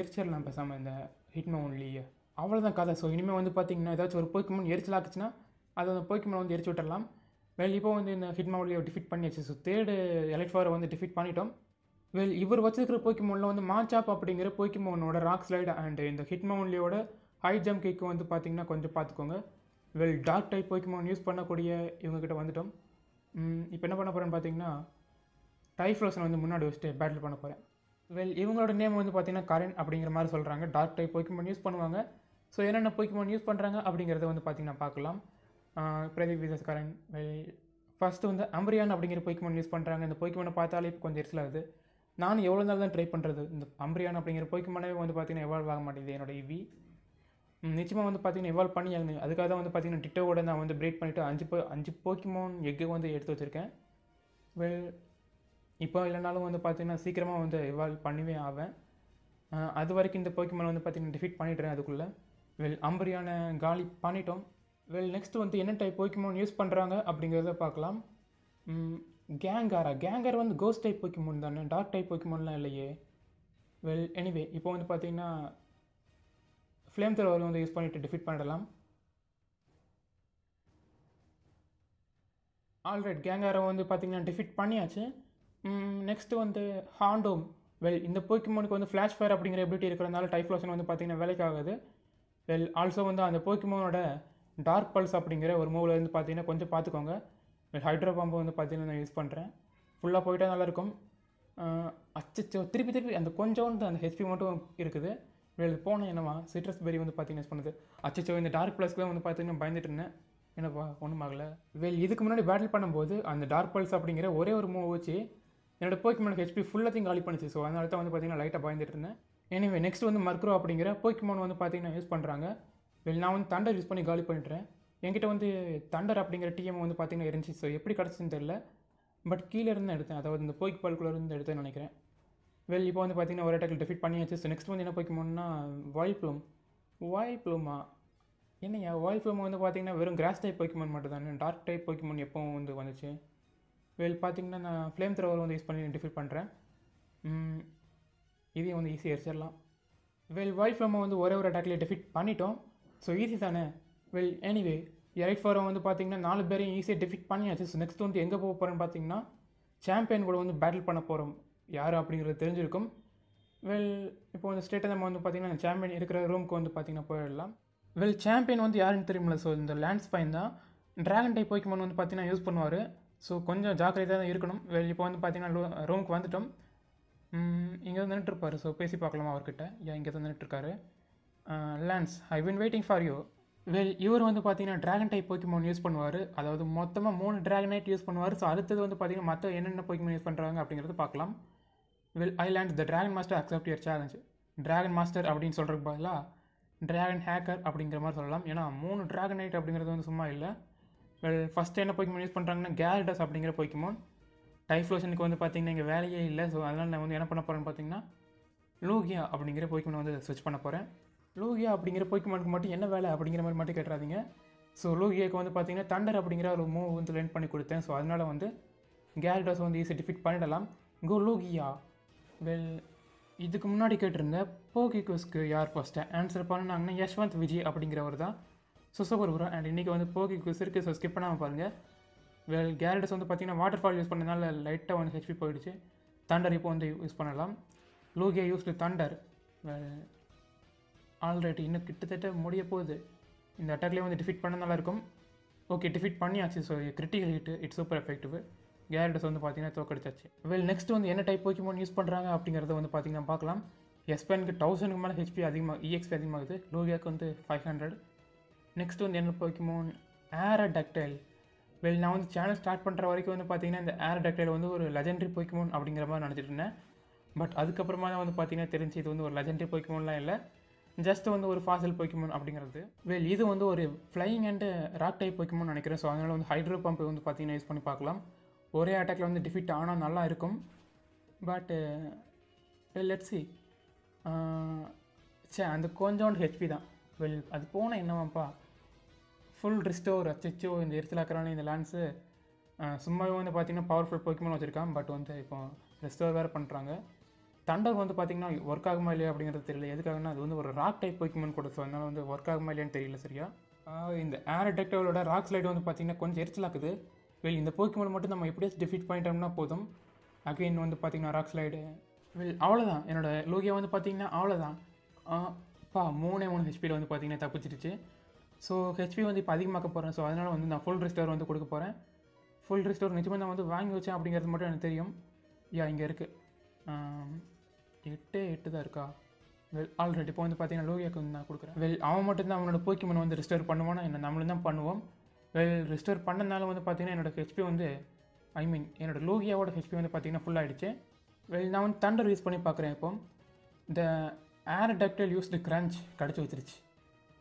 எரிச்சிடலாம் பேசாமல் இந்த ஹிட்மோ ஒன்லியே அவ்வளோதான் கதை. ஸோ இனிமேல் வந்து பார்த்தீங்கன்னா ஏதாச்சும் ஒரு போக்கிமன் எரிச்சலாக்குச்சுன்னா அதை அந்த போக்கிமன் வந்து எரிச்சு விட்டுடலாம். வெல் இப்போ வந்து இந்த ஹிட்மவுலியை டிஃபிட் பண்ணியாச்சு. ஸோ தேர்டு எலக்ட்ஃபாரை வந்து டிஃபிட் பண்ணிட்டோம். வெல் இவர் வச்சிருக்கிற போக்கிமோனில் வந்து மாச்சாப் அப்படிங்கிற போக்கிமோனோட ராக் ஸ்லைடு அண்ட் இந்த ஹிட்மவுலியோட ஹை ஜம்ப் கேக்கு வந்து பார்த்தீங்கன்னா கொஞ்சம் பார்த்துக்கோங்க well dark type Pokemon use பண்ணக்கூடிய இவங்கக்கிட்ட வந்துட்டோம். இப்போ என்ன பண்ண போகிறேன்னு பார்த்தீங்கன்னா டைஃப்ளோஸன் வந்து முன்னாடி வச்சுட்டு பேட்டில் பண்ண போகிறேன் வெல் இவங்களோட நேம் வந்து பார்த்தீங்கன்னா கரண் அப்படிங்கிற மாதிரி சொல்கிறாங்க டார்க் டைப் போக்கிமோன் யூஸ் பண்ணுவாங்க. ஸோ என்னென்ன போக்கிமோன் யூஸ் பண்ணுறாங்க அப்படிங்கிறத வந்து பார்த்தீங்கன்னா பார்க்கலாம் பிரதீப் விதஸ்கரன் வெல் ஃபஸ்ட்டு வந்து அம்பரியான் அப்படிங்கிற பொய்க்குமன் யூஸ் பண்ணுறாங்க இந்த பொய்க்குமனை பார்த்தாலே இப்போ கொஞ்சம் எரிச்சலாகுது நானும் எவ்வளோ நாள் தான் ட்ரை பண்ணுறது இந்த அம்பரியான் அப்படிங்கிற போய்க்குமானவே வந்து பார்த்தீங்கன்னா எவால்வ் ஆக மாட்டேங்குது. என்னோட இவி நிச்சயமாக வந்து பார்த்தீங்கன்னா எவால்வ் பண்ணி ஆகணும் அதுக்காக தான் வந்து பார்த்தீங்கன்னா டிட்டோவோட நான் வந்து பிரேக் பண்ணிவிட்டு அஞ்சு போ அஞ்சு போக்கிமோன் எக்கு வந்து எடுத்து வச்சுருக்கேன். வெல் இப்போ இல்லைனாலும் வந்து பார்த்தீங்கன்னா சீக்கிரமாக வந்து எவால்வ் பண்ணிவே ஆவேன். அது வரைக்கும் இந்த போக்கிமோன் வந்து பார்த்தீங்கன்னா டிஃபீட் பண்ணிடுறேன் அதுக்குள்ளே. வெல் அம்பரியான காலி பண்ணிட்டோம். வெல் நெக்ஸ்ட் வந்து என்ன டைப் போக்கிமோன் யூஸ் பண்ணுறாங்க அப்படிங்கிறத பார்க்கலாம். கேங்காரா? கேங்கர் வந்து கோஸ்ட் டைப் போக்கிமோன் தானே? டார்க் டைப் போக்கிமோன்லாம் இல்லையே. வெல் எனிவே இப்போ வந்து பார்த்தீங்கன்னா ஃப்ளேம் த்ரோவர் வந்து யூஸ் பண்ணிட்டு டிஃபிட் பண்ணிடலாம். ஆல்ரைட் கேங்காரை வந்து பார்த்தீங்கன்னா டிஃபிட் பண்ணியாச்சு. நெக்ஸ்ட்டு வந்து ஹாண்டோம் வெல் இந்த போக்கிமோனுக்கு வந்து ஃப்ளாஷ் ஃபயர் அப்படிங்கிற எபிலிட்டி இருக்கிறதுனால டைஃப்ளோஷன் வந்து பார்த்தீங்கன்னா வேலைக்கு வெல் ஆல்சோ வந்து அந்த போக்கிமோனோட டார்க் பல்ஸ் அப்படிங்கிற ஒரு மூவில் வந்து பார்த்தீங்கன்னா கொஞ்சம் பார்த்துக்கோங்க ஹைட்ரோ பம்பு வந்து பார்த்தீங்கன்னா நான் யூஸ் பண்ணுறேன் ஃபுல்லாக போயிட்டா நல்லாயிருக்கும். அச்சச்சோ திருப்பி திருப்பி அந்த கொஞ்சோண்டு அந்த ஹெச்பி மட்டும் இருக்குது. வெல் போனேன் என்னவா? சிட்ரஸ் பெரி வந்து பார்த்தீங்கன்னா யூஸ் பண்ணுது. அச்சச்சோ இந்த டார்க் ப்ளஸ்க்கு தான் வந்து பார்த்தீங்கன்னா பயந்துட்டு இருந்தேன். என்னப்பா ஒன்றும் ஆகல. வெல் இதுக்கு முன்னாடி பேட்டில் பண்ணும்போது அந்த டார்க் பல்ஸ் அப்படிங்கிற ஒரே ஒரு மூவ் வச்சு என்னோடய போக்கிமோனுக்கு ஹெச்பி ஃபுல்லாத்தையும் காலி பண்ணிச்சு. ஸோ அதனால தான் வந்து பார்த்தீங்கன்னா லைட்டாக பயந்துட்டு இருந்தேன். எனிவே நெக்ஸ்ட் வந்து மர்க்ரோ அப்படிங்கிற போக்கிமோன் வந்து பார்த்தீங்கன்னா யூஸ் பண்ணுறாங்க வெல் நான் வந்து தண்டர் யூஸ் பண்ணி காலி பண்ணிட்டுறேன் என்கிட்ட வந்து தண்டர் அப்படிங்கிற டிஎம் வந்து பார்த்தீங்கன்னா இருந்துச்சு. ஸோ எப்படி கிடச்சுன்னு தெரில பட் கீழே இருந்து எடுத்தேன். அதாவது இந்த போய்க்கு பால்குள்ளே இருந்து எடுத்தேன்னு நினைக்கிறேன். வெல் இப்போ வந்து பார்த்தீங்கன்னா ஒரு அட்டாக்கில் டிஃபீட் பண்ணியாச்சு. ஸோ நெக்ஸ்ட் வந்து என்ன போய்க்குமோன்னா வாயில் ப்ளூம் வாயில் ப்ளூமா என்னையா வாயில் ப்ளூம் வந்து பார்த்தீங்கன்னா வெறும் கிராஸ் டைப் போய்க்குமோன் மட்டும் தானே டார்க் டைப் போய்க்குமோன் எப்போவும் வந்து வந்துச்சு? வெல் பார்த்தீங்கன்னா நான் ஃப்ளேம் த்ரோவர் வந்து யூஸ் பண்ணி டிஃபிட் பண்ணுறேன் இதையும் வந்து ஈஸியாக எரிச்சிடலாம் வெல் வாயில் ஃப்ளோமை வந்து ஒரே ஒரு அட்டாக்லேயே டிஃபிட் பண்ணிட்டோம். ஸோ ஈஸி தானே? வெல் எனிவே எரைட் ஃபோரம் வந்து பார்த்தீங்கன்னா நாலு பேரையும் ஈஸியாக டிஃபிட் பண்ணியாச்சு. ஸோ நெக்ஸ்ட் வந்து எங்கே போக போகிறேன்னு பார்த்தீங்கன்னா சாம்பியன் கூட வந்து பேட்டில் பண்ண போகிறோம் யார் அப்படிங்கிறது தெரிஞ்சிருக்கும். வெல் இப்போ வந்து ஸ்டேட்டை நம்ம வந்து பார்த்திங்கன்னா சாம்பியன் இருக்கிற ரூமுக்கு வந்து பார்த்தீங்கன்னா போயிடலாம். வெல் சாம்பியன் வந்து யாருன்னு தெரியுமில்ல? ஸோ இந்த லேண்ட் ஸ்பைன் தான். ட்ராகன் டைப் போய்க்குமோன் வந்து பார்த்தீங்கன்னா யூஸ் பண்ணுவார். ஸோ கொஞ்சம் ஜாக்கிரதையாக தான் இருக்கணும். வெல் இப்போ வந்து பார்த்தீங்கன்னா ரூமுக்கு வந்துட்டோம். இங்கே தான் நின்றுருப்பார் ஸோ பேசி பார்க்கலாமா அவர்கிட்ட? ஏன் இங்கே தான் நின்றுட்டுருக்காரு Lance I been waiting for you well இவர் வந்து பார்த்தீங்கன்னா ட்ராகன் டைப் போக்கிமோன் யூஸ் பண்ணுவார். அதாவது மொத்தமாக மூணு ட்ராகன் நைட் யூஸ் பண்ணுவார். ஸோ அடுத்தது வந்து பார்த்தீங்கன்னா மற்ற என்னென்ன போக்கிமோன் யூஸ் பண்ணுறாங்க அப்படிங்கிறது பார்க்கலாம் well I Lance the dragon master accept your challenge dragon master அப்படின்னு சொல்கிறதுக்கு பதிலாக ட்ராகன் ஹேக்கர் அப்படிங்கிற மாதிரி சொல்லலாம். ஏன்னா மூணு ட்ராகன் நைட் அப்படிங்கிறது வந்து சும்மா இல்லை. வெல் ஃபஸ்ட்டு என்ன போய்க்குமோன் யூஸ் பண்ணுறாங்கன்னா கேரடஸ் அப்படிங்கிற போய்க்குமோன் டைஃப்ளோஷனுக்கு வந்து பார்த்தீங்கன்னா இங்கே வேலையே இல்லை. ஸோ அதனால் நான் வந்து என்ன பண்ண போகிறேன்னு பார்த்தீங்கன்னா லூகியா அப்படிங்கிற போய்க்குமோன் வந்து ஸ்விட்ச் பண்ண போகிறேன் லூகியா அப்படிங்கிற போய்க்குமானுக்கு மட்டும் என்ன வேலை அப்படிங்கிற மாதிரி மட்டும் கேட்டுறாதீங்க. ஸோ லூகியாவுக்கு வந்து பார்த்தீங்கன்னா தண்டர் அப்படிங்கிற ஒரு மூவ் வந்து லேர்ன் பண்ணி கொடுத்தேன். ஸோ அதனால் வந்து கேரடஸ் வந்து ஈஸி டிஃபிட் பண்ணிடலாம். கோ லூகியா வெல் இதுக்கு முன்னாடி கேட்டிருந்த போகி குவிஸ்க்கு யார் ஃபஸ்ட்டு ஆன்சர் பண்ணாங்கன்னா யஷ்வந்த் விஜய் அப்படிங்கிறவர் தான். சுசபர் உரம். அண்ட் இன்றைக்கி வந்து போகி குவிஸ் இருக்குது ஸோ ஸ்கிப் பண்ணாமல் பாருங்கள் வெல் கேரடஸ் வந்து பார்த்தீங்கன்னா வாட்டர் ஃபால் யூஸ் பண்ணதுனால லைட்டாக வந்து ஹெச்பி போயிடுச்சு. தண்டர் இப்போ வந்து யூஸ் பண்ணலாம். Lugia used thunder well alright இன்னும் கிட்டத்தட்ட முடிய போகுது. இந்த அட்டாக்லேயே வந்து டிஃபீட் பண்ண நல்லாயிருக்கும். ஓகே டிஃபிட் பண்ணியாச்சு. So critical hit it's super effective Gyarados வந்து பார்த்தீங்கன்னா தோக்கடிச்சாச்சு. வெல் நெக்ஸ்ட் வந்து என்ன டைப் போக்கிமோன் யூஸ் பண்ணுறாங்க அப்படிங்கிறத வந்து பார்த்தீங்கன்னா பார்க்கலாம் எஸ்பெனுக்கு தௌசண்ட்க்கு மேலே ஹெச்பி அதிகமாக இஎக்ஸ்பி அதிகமாகுது. லூகியாக்கு வந்து ஃபைவ் ஹண்ட்ரட் நெக்ஸ்ட் வந்து என்ன போக்கிமோன் ஏரடக்டைல் வெல் நான் வந்து சேனல் ஸ்டார்ட் பண்ணுற வரைக்கும் வந்து பார்த்தீங்கன்னா இந்த ஏரடக்டைல் வந்து ஒரு லெஜெண்டரி போய்க்குமோன் அப்படிங்கிற மாதிரி நினச்சிட்டு இருந்தேன். பட் அதுக்கப்புறமா தான் வந்து பார்த்தீங்கன்னா தெரிஞ்சு இது வந்து ஒரு லெஜெண்டரி போய்க்குமோன்லாம் இல்லை. ஜஸ்ட் வந்து ஒரு ஃபாசல் போக்கிமோன் அப்படிங்கிறது. வெல் இது வந்து ஒரு flying and rock type Pokemon நினைக்கிறேன். ஸோ அதனால் வந்து ஹைட்ரோ பம்ப் வந்து பார்த்தீங்கன்னா யூஸ் பண்ணி பார்க்கலாம். ஒரே அட்டாக்ல வந்து டிஃபிட் ஆனால் நல்லா இருக்கும். பட்டு லெட் சி சே அந்த கொஞ்சோண்டு ஹெச்பி தான். வெல் அது போனால் என்னவாப்பா? ஃபுல் ரிஸ்டோர் அச்சோ இந்த எரிச்சலாக்கிறானே இந்த லேண்ட்ஸு சும்மாவே வந்து பார்த்திங்கன்னா பவர்ஃபுல் போக்கிமோன் வச்சுருக்கான். பட் வந்து இப்போ ரிஸ்டோர் வேறு பண்ணுறாங்க தண்டர் வந்து பார்த்தீங்கன்னா ஒர்க் ஆகுமா இல்லையா அப்படிங்கிறது தெரியல. எதுக்காகனா அது வந்து ஒரு ராக் டைப் பொய்க்குமெண்ட் கூட ஸோ அதனால் வந்து ஒர்க் ஆகுமா இல்லையான்னு தெரியல சரியா? இந்த ஏர் டெக்டரோட ராக் ஸ்லைடு வந்து பார்த்தீங்கன்னா கொஞ்சம் எரிச்சலாக்குது வெல் இந்த போக்கிமெண்ட் மட்டும் நம்ம எப்படியாச்சும் டிஃபீட் பண்ணிட்டோம்னா போதும். அகைன் வந்து பார்த்தீங்கன்னா ராக் ஸ்லைடு வெல் அவ்வளோதான் என்னோட லோகியா வந்து பார்த்தீங்கன்னா அவ்வளோதான் பா மூணே மூணு ஹெச்பியில் வந்து பார்த்தீங்கன்னா தப்பிச்சிருச்சு. ஸோ ஹெச்பி வந்து இப்போ அதிகமாக்க போகிறேன் ஸோ அதனால் வந்து நான் ஃபுல் ரிஸ்டோர் வந்து கொடுக்க போகிறேன் ஃபுல் ரிஸ்டோர் நிச்சயமாக நான் வந்து வாங்கி வச்சேன் அப்படிங்கிறது மட்டும் எனக்கு தெரியும். யா இங்கே இருக்குது எட்டே எட்டு தான் இருக்கா? வெல் ஆல்ரெடி இப்போ வந்து பார்த்தீங்கன்னா லோகியாக்கு வந்து நான் கொடுக்குறேன். வெல் அவன் மட்டும்தான் அவனோட போக்கிமன் வந்து ரிஸ்டோர் பண்ணுவானா என்ன? நம்மளும் தான் பண்ணுவோம். வெல் ரிஸ்டோர் பண்ணனால வந்து பார்த்தீங்கன்னா என்னோட ஹெச்பி வந்து ஐ மீன் என்னோட லோகியாவோட ஹெச்பி வந்து பார்த்தீங்கன்னா ஃபுல் ஆகிடுச்சு வெல் நான் வந்து தண்டர் யூஸ் பண்ணி பார்க்குறேன் இப்போ. இந்த ஏர் டக்டல் யூஸ்டு கிரன்ச் கிடச்சி வச்சிருச்சு.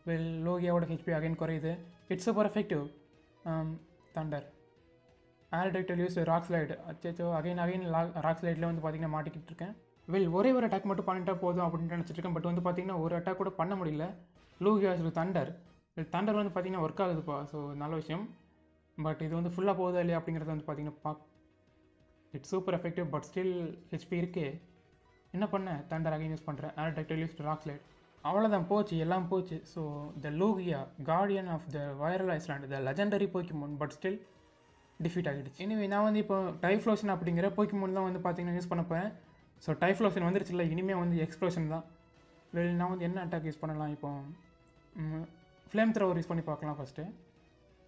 வெல் லோகியாவோட ஹெச்பி அகைன் குறையுது. It's super effective thunder Aerodactyl use rock slide அச்சோ அகைன் அகைன் ராக் ஸ்லைடில் வந்து பார்த்தீங்கன்னா மாட்டிக்கிட்டு இருக்கேன். வெல் ஒரே ஒரு அட்டாக் மட்டும் பண்ணிட்டா போதும் அப்படின்னு நினச்சிட்டு இருக்கேன் பட் வந்து பார்த்தீங்கன்னா ஒரு அட்டாக் கூட பண்ண முடியல. லூகியாஸ் தண்டர் தண்டர் வந்து பார்த்தீங்கன்னா ஒர்க் ஆகுதுப்பா. ஸோ நல்ல விஷயம். பட் இது வந்து ஃபுல்லாக போகுதா இல்லையா அப்படிங்கிறத வந்து பார்த்தீங்கன்னா பா it's super effective but still HP இருக்கே. என்ன பண்ணேன் தண்டர் அகைன் யூஸ் பண்ணுறேன் ஆனால் டக்டல் யூஸ் அவ்வளோதான் போச்சு. எல்லாம் போச்சு. So the Lugia guardian of the whirl island the legendary Pokemon but still defeat ஆகிடுச்சு எனவே நான் வந்து இப்போ டைஃப்ளோஷன் அப்படிங்கிற போக்கிமோன் தான் வந்து பார்த்தீங்கன்னா யூஸ் பண்ண போகிறேன் ஸோ டைஃப்ளோஷன் வந்துருச்சுல இனிமேல் வந்து எக்ஸ்ப்ளோஷன் தான். வெல் நான் வந்து என்ன அட்டாக் யூஸ் பண்ணலாம் இப்போ? ஃப்ளேம் த்ரோவர் யூஸ் பண்ணி பார்க்கலாம் ஃபஸ்ட்டு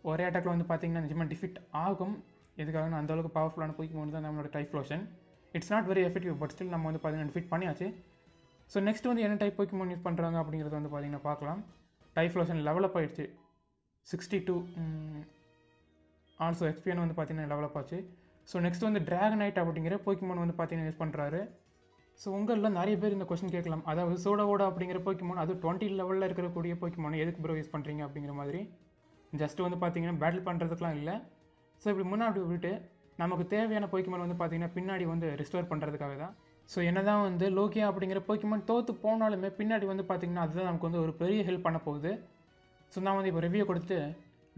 ஒரே அட்டாக்ல வந்து பார்த்தீங்கன்னா நிஜமாக டிஃபிட் ஆகும். எதுக்காக அந்த அளவுக்கு பவர்ஃபுல்லான போக்கிமோன் தான் நம்மளோட Typhlosion it's not very effective but still நம்ம வந்து பார்த்தீங்கன்னா டிஃபிட் பண்ணியாச்சு. ஸோ நெக்ஸ்ட் வந்து என்ன டைப் போக்கிமோன் யூஸ் பண்ணுறாங்க அப்படிங்கிறது வந்து பார்த்தீங்கன்னா பார்க்கலாம். டைஃப்ளோஷன் லெவலப் ஆயிடுச்சு. சிக்ஸ்டி டூ ஆல்சோ எக்ஸ்பிஎன் வந்து பார்த்தீங்கன்னா டெவலப் ஆச்சு. ஸோ நெக்ஸ்ட் வந்து ட்ராகனைட் அப்படிங்கிற போக்கிமோன் வந்து பார்த்தீங்கன்னா யூஸ் பண்ணுறாரு ஸோ உங்களில் நிறைய பேர் இந்த கொஸ்டின் கேட்கலாம். அதாவது சோடாவோட அப்படிங்கிற போக்கிமோன் அது டுவெண்ட்டி லெவலில் இருக்கக்கூடிய போக்கிமோன் எதுக்கு ப்ரோ யூஸ் பண்ணுறீங்க அப்படிங்கிற மாதிரி. ஜஸ்ட் வந்து பார்த்தீங்கன்னா பேட்டில் பண்ணுறதுக்குலாம் இல்லை. ஸோ இப்படி முன்னாடி விட்டு நமக்கு தேவையான போக்கிமோன் வந்து பார்த்தீங்கன்னா பின்னாடி வந்து ரிஸ்டோர் பண்ணுறதுக்காக தான். ஸோ என்ன தான் வந்து லோக்கியா அப்படிங்கிற போக்கிமோன் தோற்று போனாலுமே பின்னாடி வந்து பார்த்திங்கன்னா அதுதான் நமக்கு வந்து ஒரு பெரிய ஹெல்ப் பண்ண போகுது. ஸோ நான் வந்து இப்போ ரிவ்யூ கொடுத்துட்டு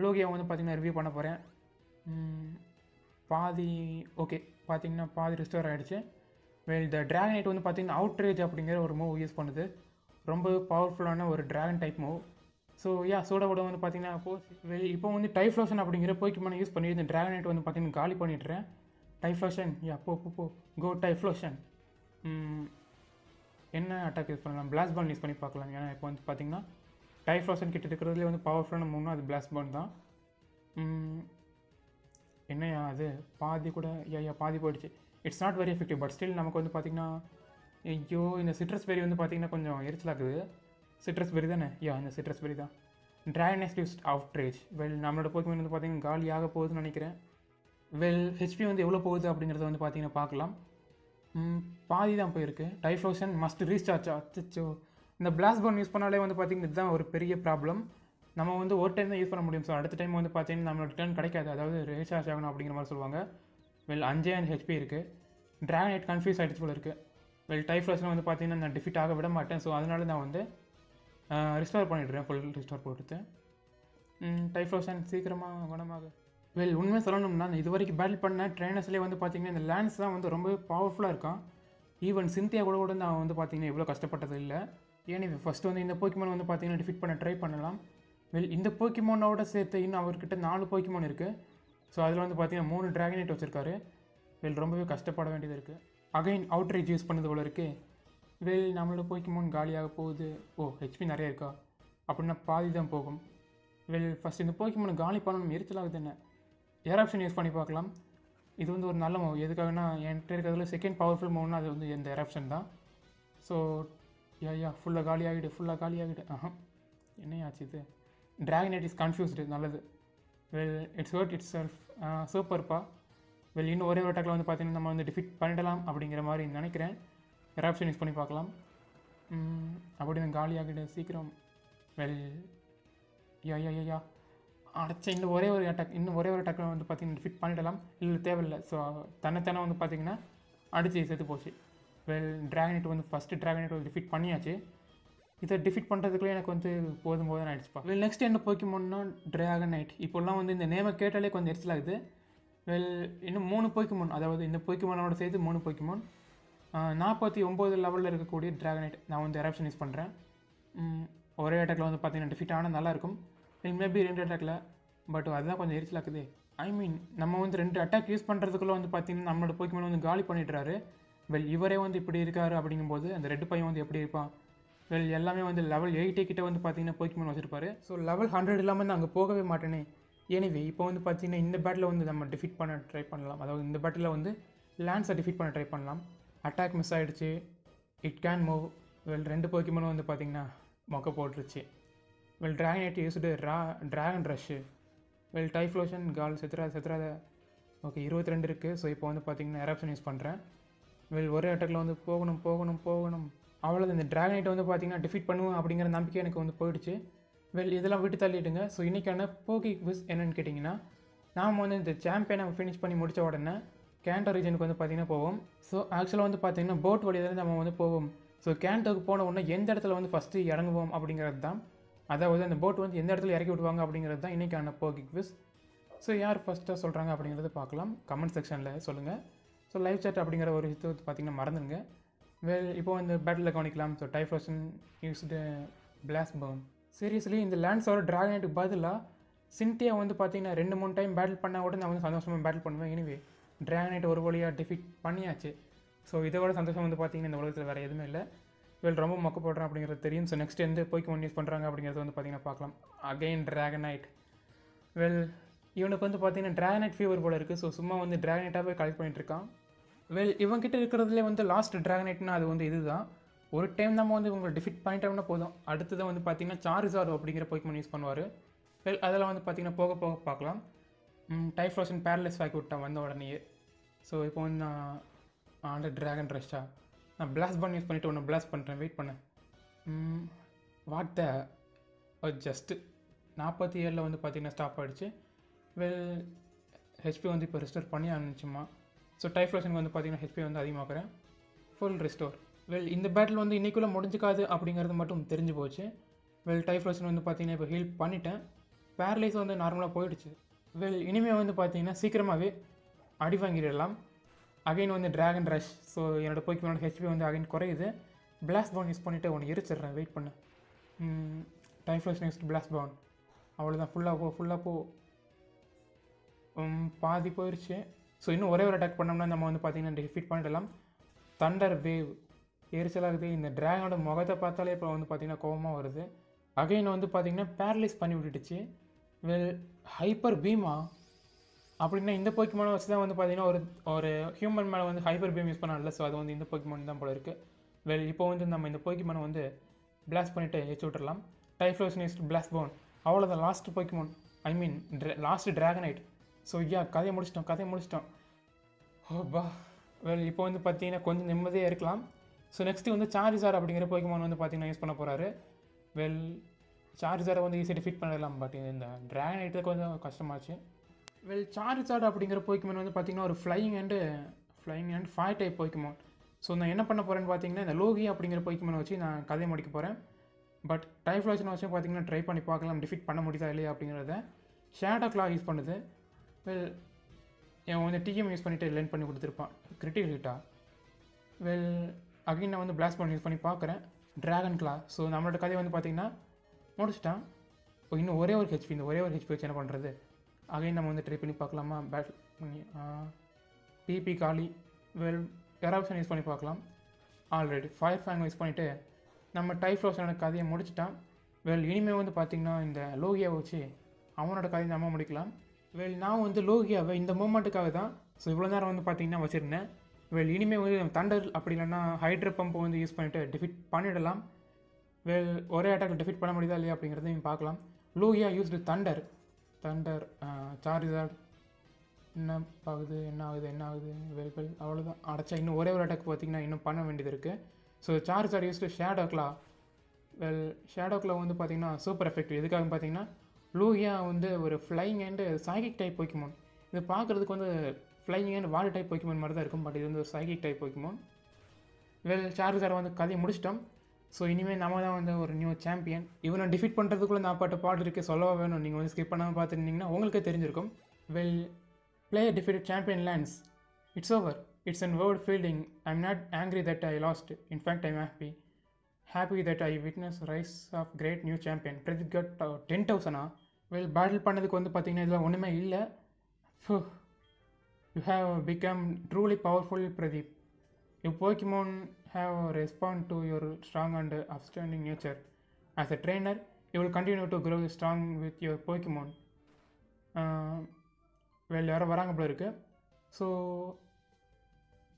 லோகியா வந்து பார்த்திங்கன்னா ரிவ்யூ பண்ண போகிறேன் பாதி ஓகே பார்த்தீங்கன்னா பாதி ரிஸ்டோர் ஆகிடுச்சு வெல் ட்ராகன் ஐட் வந்து பார்த்தீங்கன்னா அவுட்ரேஜ் அப்படிங்கிற ஒரு மூவ் யூஸ் பண்ணுது. ரொம்ப பவர்ஃபுல்லான ஒரு dragon type move so yeah சோடாவோட வந்து பார்த்தீங்கன்னா அப்போ வெல் இப்போ வந்து டைஃப்ளோஷன் அப்படிங்கிற போய்க்குமான யூஸ் பண்ணி இந்த ட்ராகனைட் வந்து பார்த்தீங்கன்னா காலி பண்ணிட்டுறேன் டைஃப்ளோஷன் யா போ போ போ கோ டைஃப்ளோஷன் என்ன அட்டாக் யூஸ் பண்ணலாம்? பிளாஸ் பான் யூஸ் பண்ணி பார்க்கலாம். ஏன்னா இப்போ வந்து பார்த்தீங்கன்னா டைஃப்ளோஷன் கிட்ட இருக்கிறதுலே வந்து பவர்ஃபுல்லான மூவ்னா அது பிளாஸ் பான் தான். அது பாதி கூட ஐயா பாதி போயிடுச்சு. It's not very effective but still நமக்கு வந்து பார்த்திங்கன்னா ஐயோ இந்த சிட்ரஸ் பெரி வந்து பார்த்திங்கன்னா கொஞ்சம் எரிச்சலாக்குது. சிட்ரஸ் பெரி தானே? ஐயா இந்த சிட்ரஸ் பெரி தான். ட்ராகனஸ் யூஸ் அவுட்ரேஜ் வெல் நம்மளோட போக்கிமன் வந்து பார்த்திங்கன்னா காலியாக போகுதுன்னு நினைக்கிறேன். வெல் ஹெச்பி வந்து எவ்வளோ போகுது அப்படிங்கிறத வந்து பார்த்திங்கன்னா பார்க்கலாம் பாதி தான் போயிருக்கு. டைஃப்ளோஷன் மஸ்ட் ரீசார்ஜ் அச்சோ இந்த பிளாஸ்ட் பர்ன் யூஸ் பண்ணாலே வந்து பார்த்திங்கன்னா இதுதான் ஒரு பெரிய ப்ராப்ளம் நம்ம வந்து ஒரு டைம் தான் யூஸ் பண்ண முடியும். ஸோ அடுத்த டைம் வந்து பார்த்தீங்கன்னா நம்மளோட ரிட்டர்ன் கிடைக்காது. அதாவது ரீசார்ஜ் ஆகணும் அப்படிங்கிற மாதிரி சொல்லுவாங்க. வெல் அஞ்சே அஞ்சு ஹெச்பி இருக்குது ட்ராகன் ஹெட் கன்ஃபியூஸ் ஆகிடுச்சு போல இருக்குது வெல் டைஃப்ளோஷன் வந்து பார்த்தீங்கன்னா நான் டிஃபிட் ஆக விட மாட்டேன். ஸோ அதனால நான் வந்து ரிஸ்டோர் பண்ணிடுறேன். ஃபுல் ரிஸ்டோர் போட்டு டைஃப்ளோஷன் சீக்கிரமாக குணமாக. வெல் உண்மை சொல்லணும்னா நான் இது வரைக்கும் பேட்டில் பண்ண ட்ரைனர்ஸ்லேயே வந்து பார்த்தீங்கன்னா இந்த லேண்ட்ஸ் தான் வந்து ரொம்ப பவர்ஃபுல்லாக இருக்கான். ஈவன் சிந்தியா கூட கூட நான் வந்து பார்த்தீங்கன்னா இவ்வளோ கஷ்டப்பட்டது இல்லை. ஏன்னா ஃபஸ்ட்டு வந்து இந்த போக்கிமோன் வந்து பார்த்தீங்கன்னா டிஃபிட் பண்ண ட்ரை பண்ணலாம். வெல் இந்த போக்கிமோனோட சேர்த்து இன்னும் அவர்கிட்ட நாலு போக்கிமோன் இருக்குது ஸோ அதில் வந்து பார்த்தீங்கன்னா மூணு ட்ராகனைட் வச்சுருக்காரு. வெல் ரொம்பவே கஷ்டப்பட வேண்டியது இருக்குது அகைன் அவுட்ரீச் யூஸ் பண்ணது போல இருக்குது வெல் நம்மளோட போக்கிமோன் காலியாக போகுது. ஓ ஹெச்பி நிறைய இருக்கா? அப்படின்னா பாதி தான் போகும். வெல் ஃபஸ்ட் இந்த போக்கிமோனை காலி பண்ணணும் எரிச்சலாகுது என்ன? எராப்ஷன் யூஸ் பண்ணி பார்க்கலாம். இது வந்து ஒரு நல்ல மூவ் எதுக்காகனா என்கிட்ட இருக்கிறதுல செகண்ட் பவர்ஃபுல் மூவ்னா அது வந்து இந்த எராப்ஷன் தான். ஸோ யா ஃபுல்லாக காலி ஆகிடு ஃபுல்லாக காலி ஆகிடு ஆஹா என்னையாச்சு இது? ட்ராகனேட் இஸ் கன்ஃபியூஸ்டு நல்லது. Well it's hurt itself சூப்பர்ப்பா வெல் இன்னும் ஒரே ஒரு அட்டாக்ல வந்து பார்த்தீங்கன்னா நம்ம வந்து டிஃபிட் பண்ணிடலாம் அப்படிங்கிற மாதிரி நினைக்கிறேன். எராப்ஷன் யூஸ் பண்ணி பார்க்கலாம். அப்படின்னு அப்படி சீக்கிரம். Well yeah yeah yeah yeah. அடைச்ச இன்னும் ஒரே ஒரு அட்டாக் இன்னும் ஒரே ஒரு அட்டாக் வந்து பார்த்தீங்கன்னா ஃபிட் பண்ணிடலாம். இல்லை தேவையில்லை. ஸோ தன்னைத்தானே வந்து பார்த்தீங்கன்னா அடித்து செத்து போச்சு. வெல் ட்ராகனேட் வந்து ஃபஸ்ட்டு ட்ராகனேட் வந்து டிஃபிட் பண்ணியாச்சு. இதை டிஃபிட் பண்ணுறதுக்குள்ளே எனக்கு வந்து போதும் போதும் ஆயிடுச்சுப்பா. வெல் நெக்ஸ்ட் என்ன போய்க்குமோன்னா ட்ராகன் நைட் இப்போல்லாம் வந்து இந்த நேமை கேட்டாலே கொஞ்சம் எரிச்சலாகுது வெல் இன்னும் மூணு போய்க்குமோன் அதாவது இந்த போக்கிமோனோட சேர்த்து மூணு போய்க்குமோன் நாற்பத்தி ஒம்பது லெவலில் இருக்கக்கூடிய ட்ராகனைட் நான் வந்து எரப்ஷன் யூஸ் பண்ணுறேன் ஒரே அட்டாக்ல வந்து பார்த்தீங்கன்னா டிஃபிட் ஆனால் நல்லாயிருக்கும் இல்லை மேபி ரெண்டு அட்டாக்ல பட் அதுதான் கொஞ்சம் எரிச்சலாக்குது ஐ மீன் நம்ம வந்து ரெண்டு அட்டாக் யூஸ் பண்ணுறதுக்குள்ளே வந்து பார்த்தீங்கன்னா நம்மளோட போய்க்குமோன் வந்து காலி பண்ணிடுறாரு. வெல் இவரே வந்து இப்படி இருக்காரு அப்படிங்கும்போது அந்த ரெட்டு பையன் வந்து எப்படி இருப்பான்? வெல் எல்லாமே வந்து லெவல் எயிட்டே கிட்ட வந்து பார்த்தீங்கன்னா போய்க்குமோன் வச்சிருப்பாரு. ஸோ லெவல் ஹண்ட்ரட் இல்லாமல் நான் அங்கே போகவே மாட்டேனே. எனிவே இப்போ வந்து பார்த்தீங்கன்னா இந்த பேட்டில் வந்து நம்ம டிஃபிட் பண்ண ட்ரை பண்ணலாம். அதாவது இந்த பேட்டில் வந்து லேண்ட்ஸை டிஃபிட் பண்ண ட்ரை பண்ணலாம். அட்டாக் மிஸ் ஆகிடுச்சு இட் கேன் மூவ் வெல் ரெண்டு போய்க்குமோன் வந்து பார்த்தீங்கன்னா மொக்க போட்டுருச்சு. வெல் ட்ராகன் எயிட் யூஸ்டு ரா ட்ராகன் ரஷ்ஷு வெல் டைஃப்ளோஷன் கால் செத்ரா செத்துறாத ஓகே இருபத்தி ரெண்டு இருக்குது ஸோ இப்போ வந்து பார்த்தீங்கன்னா எரப்ஷன் யூஸ் பண்ணுறேன் வெல் ஒரே அட்டாக்ல வந்து போகணும் போகணும் போகணும். அவ்வளோ இந்த ட்ராகனைட்டை வந்து பார்த்தீங்கன்னா டிஃபீட் பண்ணுவேன் அப்படிங்கிற நம்பிக்கை எனக்கு வந்து போயிடுச்சு. வெல் இதெல்லாம் விட்டு தள்ளிடுங்க. ஸோ இன்றைக்கான போகி விஸ் என்னென்னு கேட்டிங்கன்னா நாம் வந்து இந்த சாம்பியனை ஃபினிஷ் பண்ணி முடித்த உடனே கேண்டோ ரீஜனுக்கு வந்து பார்த்தீங்கன்னா போவோம். ஸோ ஆக்சுவலாக வந்து பார்த்தீங்கன்னா போட் வழியாக நம்ம வந்து போவோம். ஸோ கேண்டோக்கு போன உடனே எந்த இடத்துல வந்து ஃபஸ்ட்டு இறங்குவோம் அப்படிங்கிறது தான். அதாவது அந்த போட் வந்து எந்த இடத்துல இறக்கி விடுவாங்க அப்படிங்கிறது தான் இன்றைக்கான போகி விஸ் ஸோ யார் ஃபஸ்ட்டாக சொல்கிறாங்க அப்படிங்கிறத பார்க்கலாம். கமெண்ட் செக்ஷனில் சொல்லுங்கள் ஸோ லைவ் சேட் அப்படிங்கிற ஒரு விஷயத்தை வந்து பார்த்திங்கன்னா மறந்துடுங்க. வெல் இப்போ இந்த பேட்டில் கவனிக்கலாம். ஸோ டைஃப்ரோஷன் யூஸ்டு பிளாஸ் பவுன் சீரியஸ்லி இந்த லேண்ட்ஸோட ட்ராகனைட்டுக்கு பதிலாக சின்டியா வந்து பார்த்தீங்கன்னா ரெண்டு மூணு டைம் பேட்டில் பண்ணால் கூட நான் வந்து சந்தோஷமாக பேட்டில் பண்ணுவேன். எனிவே ட்ராகனைட் ஒரு வழியாக டிஃபிட் பண்ணியாச்சு. ஸோ இதை விட சந்தோஷம் வந்து பார்த்தீங்கன்னா இந்த உலகத்தில் வேறு எதுவுமே இல்லை. வெல் ரொம்ப மொக்க போடுறான் அப்படிங்கிறது தெரியும். ஸோ நெக்ஸ்ட் எந்த போய்க்கு யூஸ் பண்ணுறாங்க அப்படிங்கிறது வந்து பார்த்தீங்கன்னா பார்க்கலாம் அகைன் ட்ராகனைட் வெல் இவனுக்கு வந்து பார்த்தீங்கன்னா ட்ராகனைட் ஃபீவர் போல இருக்குது ஸோ சும்மா வந்து ட்ராகனைட்டாக போய் கலெக்ட் பண்ணிட்டு இருக்கான். வெல் இவன்கிட்ட இருக்கிறதுலே வந்து லாஸ்ட் ட்ராகனைட்னா அது வந்து இதுதான். ஒரு டைம் நம்ம வந்து இவங்களை டிஃபிட் பண்ணிட்டோம்னா போதும். அடுத்தது வந்து பார்த்திங்கன்னா சார்ஜார் அப்படிங்கிற போய்க்கு யூஸ் பண்ணுவார். வெல் அதெல்லாம் வந்து பார்த்திங்கன்னா போக போக பார்க்கலாம். டைஃப்ரோஷன் பேரலைஸ் ஆக்கி விட்டான் வந்த உடனேயே. ஸோ இப்போ வந்து நான் ஆண்ட ட்ராகன் ரஷ்ஷா நான் பிளாஸ் பன் யூஸ் பண்ணிவிட்டு ஒன்று பிளாஸ் பண்ணுறேன் வெயிட் பண்ணேன் வாட் த ஜஸ்ட்டு நாற்பத்தி ஏழில் வந்து பார்த்தீங்கன்னா ஸ்டாப் ஆகிடுச்சு வெல் ஹெச்பி வந்து இப்போ ரிஸ்டோர் பண்ணி ஆரம்பிச்சுமா? ஸோ டைஃப்ளோஷனுக்கு வந்து பார்த்தீங்கன்னா ஹெச்பி வந்து அதிகமாக்குறேன். ஃபுல் ரிஸ்டோர் வெல் இந்த பேட்டில் வந்து இன்றைக்குள்ளே முடிஞ்சுக்காது அப்படிங்கிறது மட்டும் தெரிஞ்சு போச்சு. வெல் டைஃப்ளோஷன் வந்து பார்த்தீங்கன்னா இப்போ ஹீல் பண்ணிட்டேன். பேரலைஸ் வந்து நார்மலாக போயிடுச்சு. வெல் இனிமேல் வந்து பார்த்தீங்கன்னா சீக்கிரமாகவே அடி வாங்கிடலாம். அகைன் வந்து ட்ராகன் ரஷ் ஸோ என்னோட போய்க்கு ஹெச்பி வந்து அகைன் குறையுது. பிளாஸ்ட் பவுன் யூஸ் பண்ணிவிட்டு ஒன்று எரிச்சிடுறேன். வெயிட் பண்ணு. டைஃப்ளோஷன் நெக்ஸ்ட் பிளாஸ்ட் பவுன் அவ்வளோதான் ஃபுல்லாக போ ஃபுல்லாக போ. பாதி போயிடுச்சு ஸோ இன்னும் ஒரே ஒரு அட்டாக் பண்ணோம்னா நம்ம வந்து பார்த்தீங்கன்னா டிஃபீட் பண்ணிடலாம் தண்டர் வேவ் எரிச்சலாகுது இந்த ட்ராகனோட முகத்தை பார்த்தாலே இப்போ வந்து பார்த்திங்கன்னா கோபமாக வருது. அகைன் வந்து பார்த்திங்கன்னா பேரலைஸ் பண்ணி விட்டுடுச்சு. வெல் ஹைப்பர் பீமா அப்படின்னா இந்த போக்கிமான வச்சு தான் வந்து பார்த்திங்கன்னா ஒரு ஒரு ஹியூமன் மேலே வந்து ஹைப்பர் பீம் யூஸ் பண்ணல ஸோ அது வந்து இந்த போக்கிமான் தான் போல இருக்குது வெல் இப்போ வந்து நம்ம இந்த போக்கிமானை வந்து பிளாஸ்ட் பண்ணிவிட்டு எச்சு விட்டுடலாம் டைஃப்ளோஸ் நெக்ஸ்ட் பிளாஸ்ட் போன் அவ்வளோதான் last Pokemon I mean last Dragonite so ஐயா கதையை முடிச்சிட்டோம் கதையை முடிச்சிட்டோம். ஓப்பா வெல் இப்போ வந்து பார்த்தீங்கன்னா கொஞ்சம் நிம்மதியாக இருக்கலாம். ஸோ நெக்ஸ்ட்டு வந்து சார்ஜார் அப்படிங்கிற போக்கிமான் வந்து பார்த்தீங்கன்னா யூஸ் பண்ண போகிறாரு வெல் சார்ஜரை வந்து ஈஸியாக ஃபிட் பண்ணிடலாம் பட் இந்த ட்ராகனைட்டு கொஞ்சம் கஷ்டமாச்சு. வெல் சார்ஜார் அப்படிங்கிற போக்கிமான் வந்து பார்த்தீங்கன்னா ஒரு flying and flying and five type Pokemon so நான் என்ன பண்ண போகிறேன்னு பார்த்தீங்கன்னா இந்த லோகி அப்படிங்கிற போக்கிமானை வச்சு நான் கதையை முடிக்க போகிறேன் பட் டைஃப்ளாஷனை வச்சு பார்த்தீங்கன்னா ட்ரை பண்ணி பார்க்கலாம் டிஃபிட் பண்ண முடியுதா இல்லையா அப்படிங்கிறத. ஷேடோ கிளாக் யூஸ் பண்ணுது. வெல் என் வந்து டிஎம் யூஸ் பண்ணிவிட்டு லேர்ன் பண்ணி கொடுத்துருப்பான். கிரிட்டிக்கல் ஹிட்டா வெல் அகைன் நான் வந்து பிளாஸ்ட் பண்ணி யூஸ் பண்ணி பார்க்குறேன். ட்ராகன் கிளா ஸோ நம்மளோட கதையை வந்து பார்த்தீங்கன்னா முடிச்சிட்டான். இப்போ இன்னும் ஒரே ஒரு ஹெச்பி இந்த ஒரே ஒரு ஹெச்பி வச்சு என்ன பண்ணுறது அகைன் நம்ம வந்து ட்ரை பண்ணி பார்க்கலாமா? பேட் பண்ணி பிபி காலி வெல் எராப்ஷன் யூஸ் பண்ணி பார்க்கலாம். ஆல்ரெடி ஃபயர் ஃபேங் யூஸ் பண்ணிவிட்டு நம்ம டைஃப்ரோஷனோட கதையை முடிச்சிட்டான். வெல் இனிமேல் வந்து பார்த்திங்கன்னா இந்த லோகியாவை வச்சு அவனோட கதையை நம்ம முடிக்கலாம். வெல் நான் வந்து லோகியாவை இந்த மூமெண்ட்டுக்காக தான் ஸோ இவ்வளோ நேரம் வந்து பார்த்திங்கன்னா வச்சுருந்தேன். வெல் இனிமேல் வந்து தண்டர் அப்படி இல்லைன்னா ஹைட்ரோ பம்பை வந்து யூஸ் பண்ணிவிட்டு டிஃபிட் பண்ணிடலாம். வெல் ஒரே அட்டாக் டிஃபிட் பண்ண முடியுதா இல்லையா அப்படிங்கிறதையும் பார்க்கலாம். Lugia used thunder thunder Charizard என்ன ஆகுது என்ன ஆகுது என்ன ஆகுது? வெல் வெல் அவ்வளோதான் அடைச்சா இன்னும் ஒரே ஒரு அட்டாக் பார்த்தீங்கன்னா இன்னும் பண்ண வேண்டியது இருக்குது so Charizard used shadow claw well ஷேடோக்கில் வந்து பார்த்தீங்கன்னா சூப்பர் எஃபெக்ட் எதுக்காக பார்த்தீங்கன்னா லூயா வந்து ஒரு flying and psychic type Pokemon இது பார்க்குறதுக்கு வந்து flying and water type Pokemon மாதிரி தான் இருக்கும் பட் இது வந்து ஒரு சைகிக் டைப் போய்க்குமோன் வெல் சார்ஜரை வந்து கதையை முடிச்சிட்டோம். ஸோ இனிமேல் நம்ம தான் வந்து ஒரு நியூ சாம்பியன் இவனை டிஃபீட் பண்ணுறதுக்குள்ளே நான் பாட்டு பாட்டு இருக்குது சொல்லவா வேணும்? நீங்கள் வந்து ஸ்கிப் பண்ணாமல் பார்த்துருந்தீங்கன்னா உங்களுக்கே தெரிஞ்சிருக்கும். Well player defeat champion Lance it's over it's an word feeling I am not angry that I lost in fact I'm happy happy that I witness rise of great new champion Pradeep got ten தௌசண்டா well battle பண்ணதுக்கு வந்து பார்த்தீங்கன்னா இதெல்லாம் ஒன்றுமே இல்லை. You have become truly powerful Pradeep you Pokemon have respond to your strong and upstanding nature as a trainer you will continue to grow strong with your Pokemon well யாரோ வராங்க போல இருக்கு. ஸோ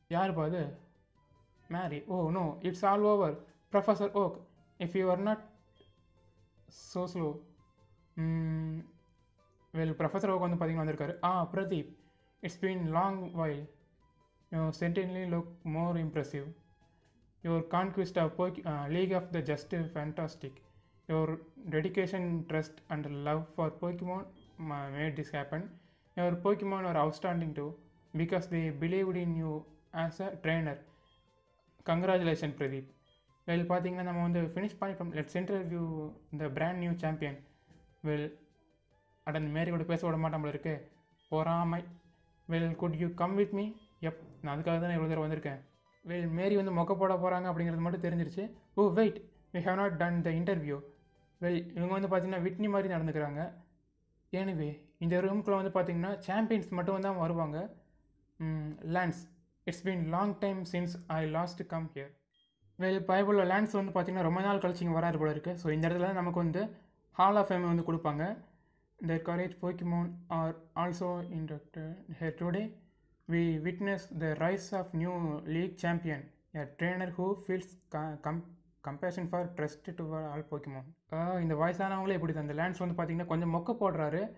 யாருப்பா அது? Mary oh no it's all over professor Oak if you are not so slow well professor Oak வந்து பார்த்தீங்கன்னா வந்திருக்காரு. ஆ Pradeep. It's been long while you certainly look more impressive your conquest of Poke League of the just fantastic your dedication trust and love for Pokemon made this happen your Pokemon are outstanding too because they believed in you as a trainer congratulation Pradeep well பார்த்தீங்கன்னா நம்ம வந்து ஃபினிஷ் பண்ணிட்டோம். Let's interview the brand new champion well அட மேரி மாரி கூட பேச விட மாட்டோம் இருக்கு. பொறாமை. Well good you come with me எப் நான் அதுக்காக தான் இவ்வளோ தூரம் வந்திருக்கேன். வெல் மேரி வந்து மொக்க போட போகிறாங்க அப்படிங்கிறது மட்டும் தெரிஞ்சிருச்சு. ஓ wait we have not done the interview well இவங்க வந்து பார்த்திங்கன்னா விட்னி மாதிரி நடந்துக்கிறாங்க. எனவே இந்த ரூம்குள்ளே வந்து பார்த்திங்கன்னா சாம்பியன்ஸ் மட்டும் தான் வருவாங்க. Lance it's been long time since I last come here well பைபிளில் லேண்ட்ஸ் வந்து பார்த்தீங்கன்னா ரொம்ப நாள் கழிச்சு இங்கே வராது போல இருக்குது ஸோ இந்த இடத்துல நமக்கு வந்து ஹால் ஆஃப் ஃபேமை வந்து கொடுப்பாங்க. Their courage Pokemon are also inducted. Here today. We witness the rise of new league champion, a trainer who feels co- com- compassion for trust to all Pokemon இந்த வயசானவங்களே இப்படி தான். இந்த லேண்ட்ஸ் வந்து பார்த்தீங்கன்னா கொஞ்சம் மொக்க போடுறாரு.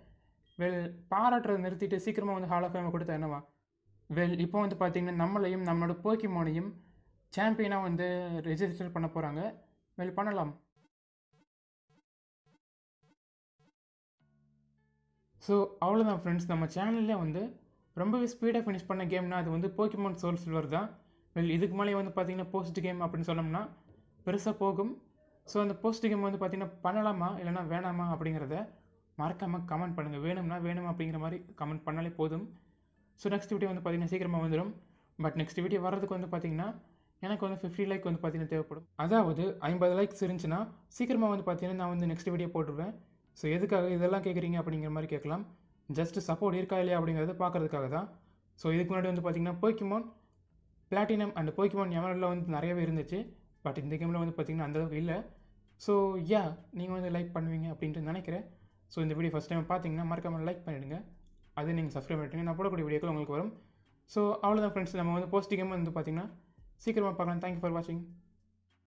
வெல் பாராட்டுறதை நிறுத்திட்டு சீக்கிரமாக வந்து ஹால் ஆஃப் ஃபேமை கொடுத்தா என்னவா? வெல் இப்போ வந்து பார்த்திங்கன்னா நம்மளையும் நம்மளோட போக்கிமோனையும் சாம்பியனாக வந்து ரெஜிஸ்டர் பண்ண போகிறாங்க வெல் பண்ணலாம். ஸோ அவ்வளோதான் ஃப்ரெண்ட்ஸ் நம்ம சேனலில் வந்து ரொம்பவே ஸ்பீடாக ஃபினிஷ் பண்ண கேம்னா அது வந்து போக்கிமான் சோல் சில்வர் தான். வெல் இதுக்கு மேலே வந்து பார்த்திங்கன்னா போஸ்ட் கேம் அப்படின்னு சொன்னோம்னா பெருசாக போகும். ஸோ அந்த போஸ்ட் கேம் வந்து பார்த்திங்கன்னா பண்ணலாமா இல்லைனா வேணாமா அப்படிங்கிறத மறக்காமல் கமெண்ட் பண்ணுங்கள் வேணும்னா வேணும் அப்படிங்கிற மாதிரி கமெண்ட் பண்ணாலே போதும். ஸோ நெக்ஸ்ட் வீடியோ வந்து பார்த்திங்கன்னா சீக்கிரமாக வந்துடும் பட் நெக்ஸ்ட் வீடியோ வர்றதுக்கு வந்து பார்த்திங்கன்னா எனக்கு வந்து ஃபிஃப்டி லைக் வந்து பார்த்தீங்கன்னா தேவைப்படும். அதாவது ஐம்பது லைக்ஸ் இருந்துச்சுன்னா சீக்கிரமாக வந்து பார்த்தீங்கன்னா நான் வந்து நெக்ஸ்ட் வீடியோ போட்டுருவேன். ஸோ எதுக்காக இதெல்லாம் கேட்குறீங்க அப்படிங்கிற மாதிரி கேட்கலாம். ஜஸ்ட் சப்போர்ட் இருக்கா இல்லையா அப்படிங்கிறத பார்க்கறதுக்காக தான். ஸோ இதுக்கு முன்னாடி வந்து பார்த்தீங்கன்னா போய்க்குமோன் பிளாட்டினம் அண்ட் போய்க்குமோன் எமரல்ல வந்து நிறையவே இருந்துச்சு. பட் இந்த கேமில் வந்து பார்த்தீங்கன்னா அந்தளவுக்கு இல்லை. ஸோ யா நீங்கள் வந்து லைக் பண்ணுவீங்க அப்படின்ட்டு நினைக்கிறேன். ஸோ இந்த வீடியோ ஃபஸ்ட் டைம் பார்த்தீங்கன்னா மறக்காமல் லைக் பண்ணிவிடுங்க அது நீங்கள் சப்ஸ்கிரைப் பண்ணிட்டுங்க. நான் போடக்கூடிய வீடியோக்கள் உங்களுக்கு வரும். ஸோ அவ்வளோதான் ஃப்ரெண்ட்ஸ் நம்ம வந்து போஸ்ட் கேம் வந்து பார்த்தீங்கன்னா சீக்கிரமாக பார்க்கலாம். தேங்க்யூ ஃபார் வாட்சிங்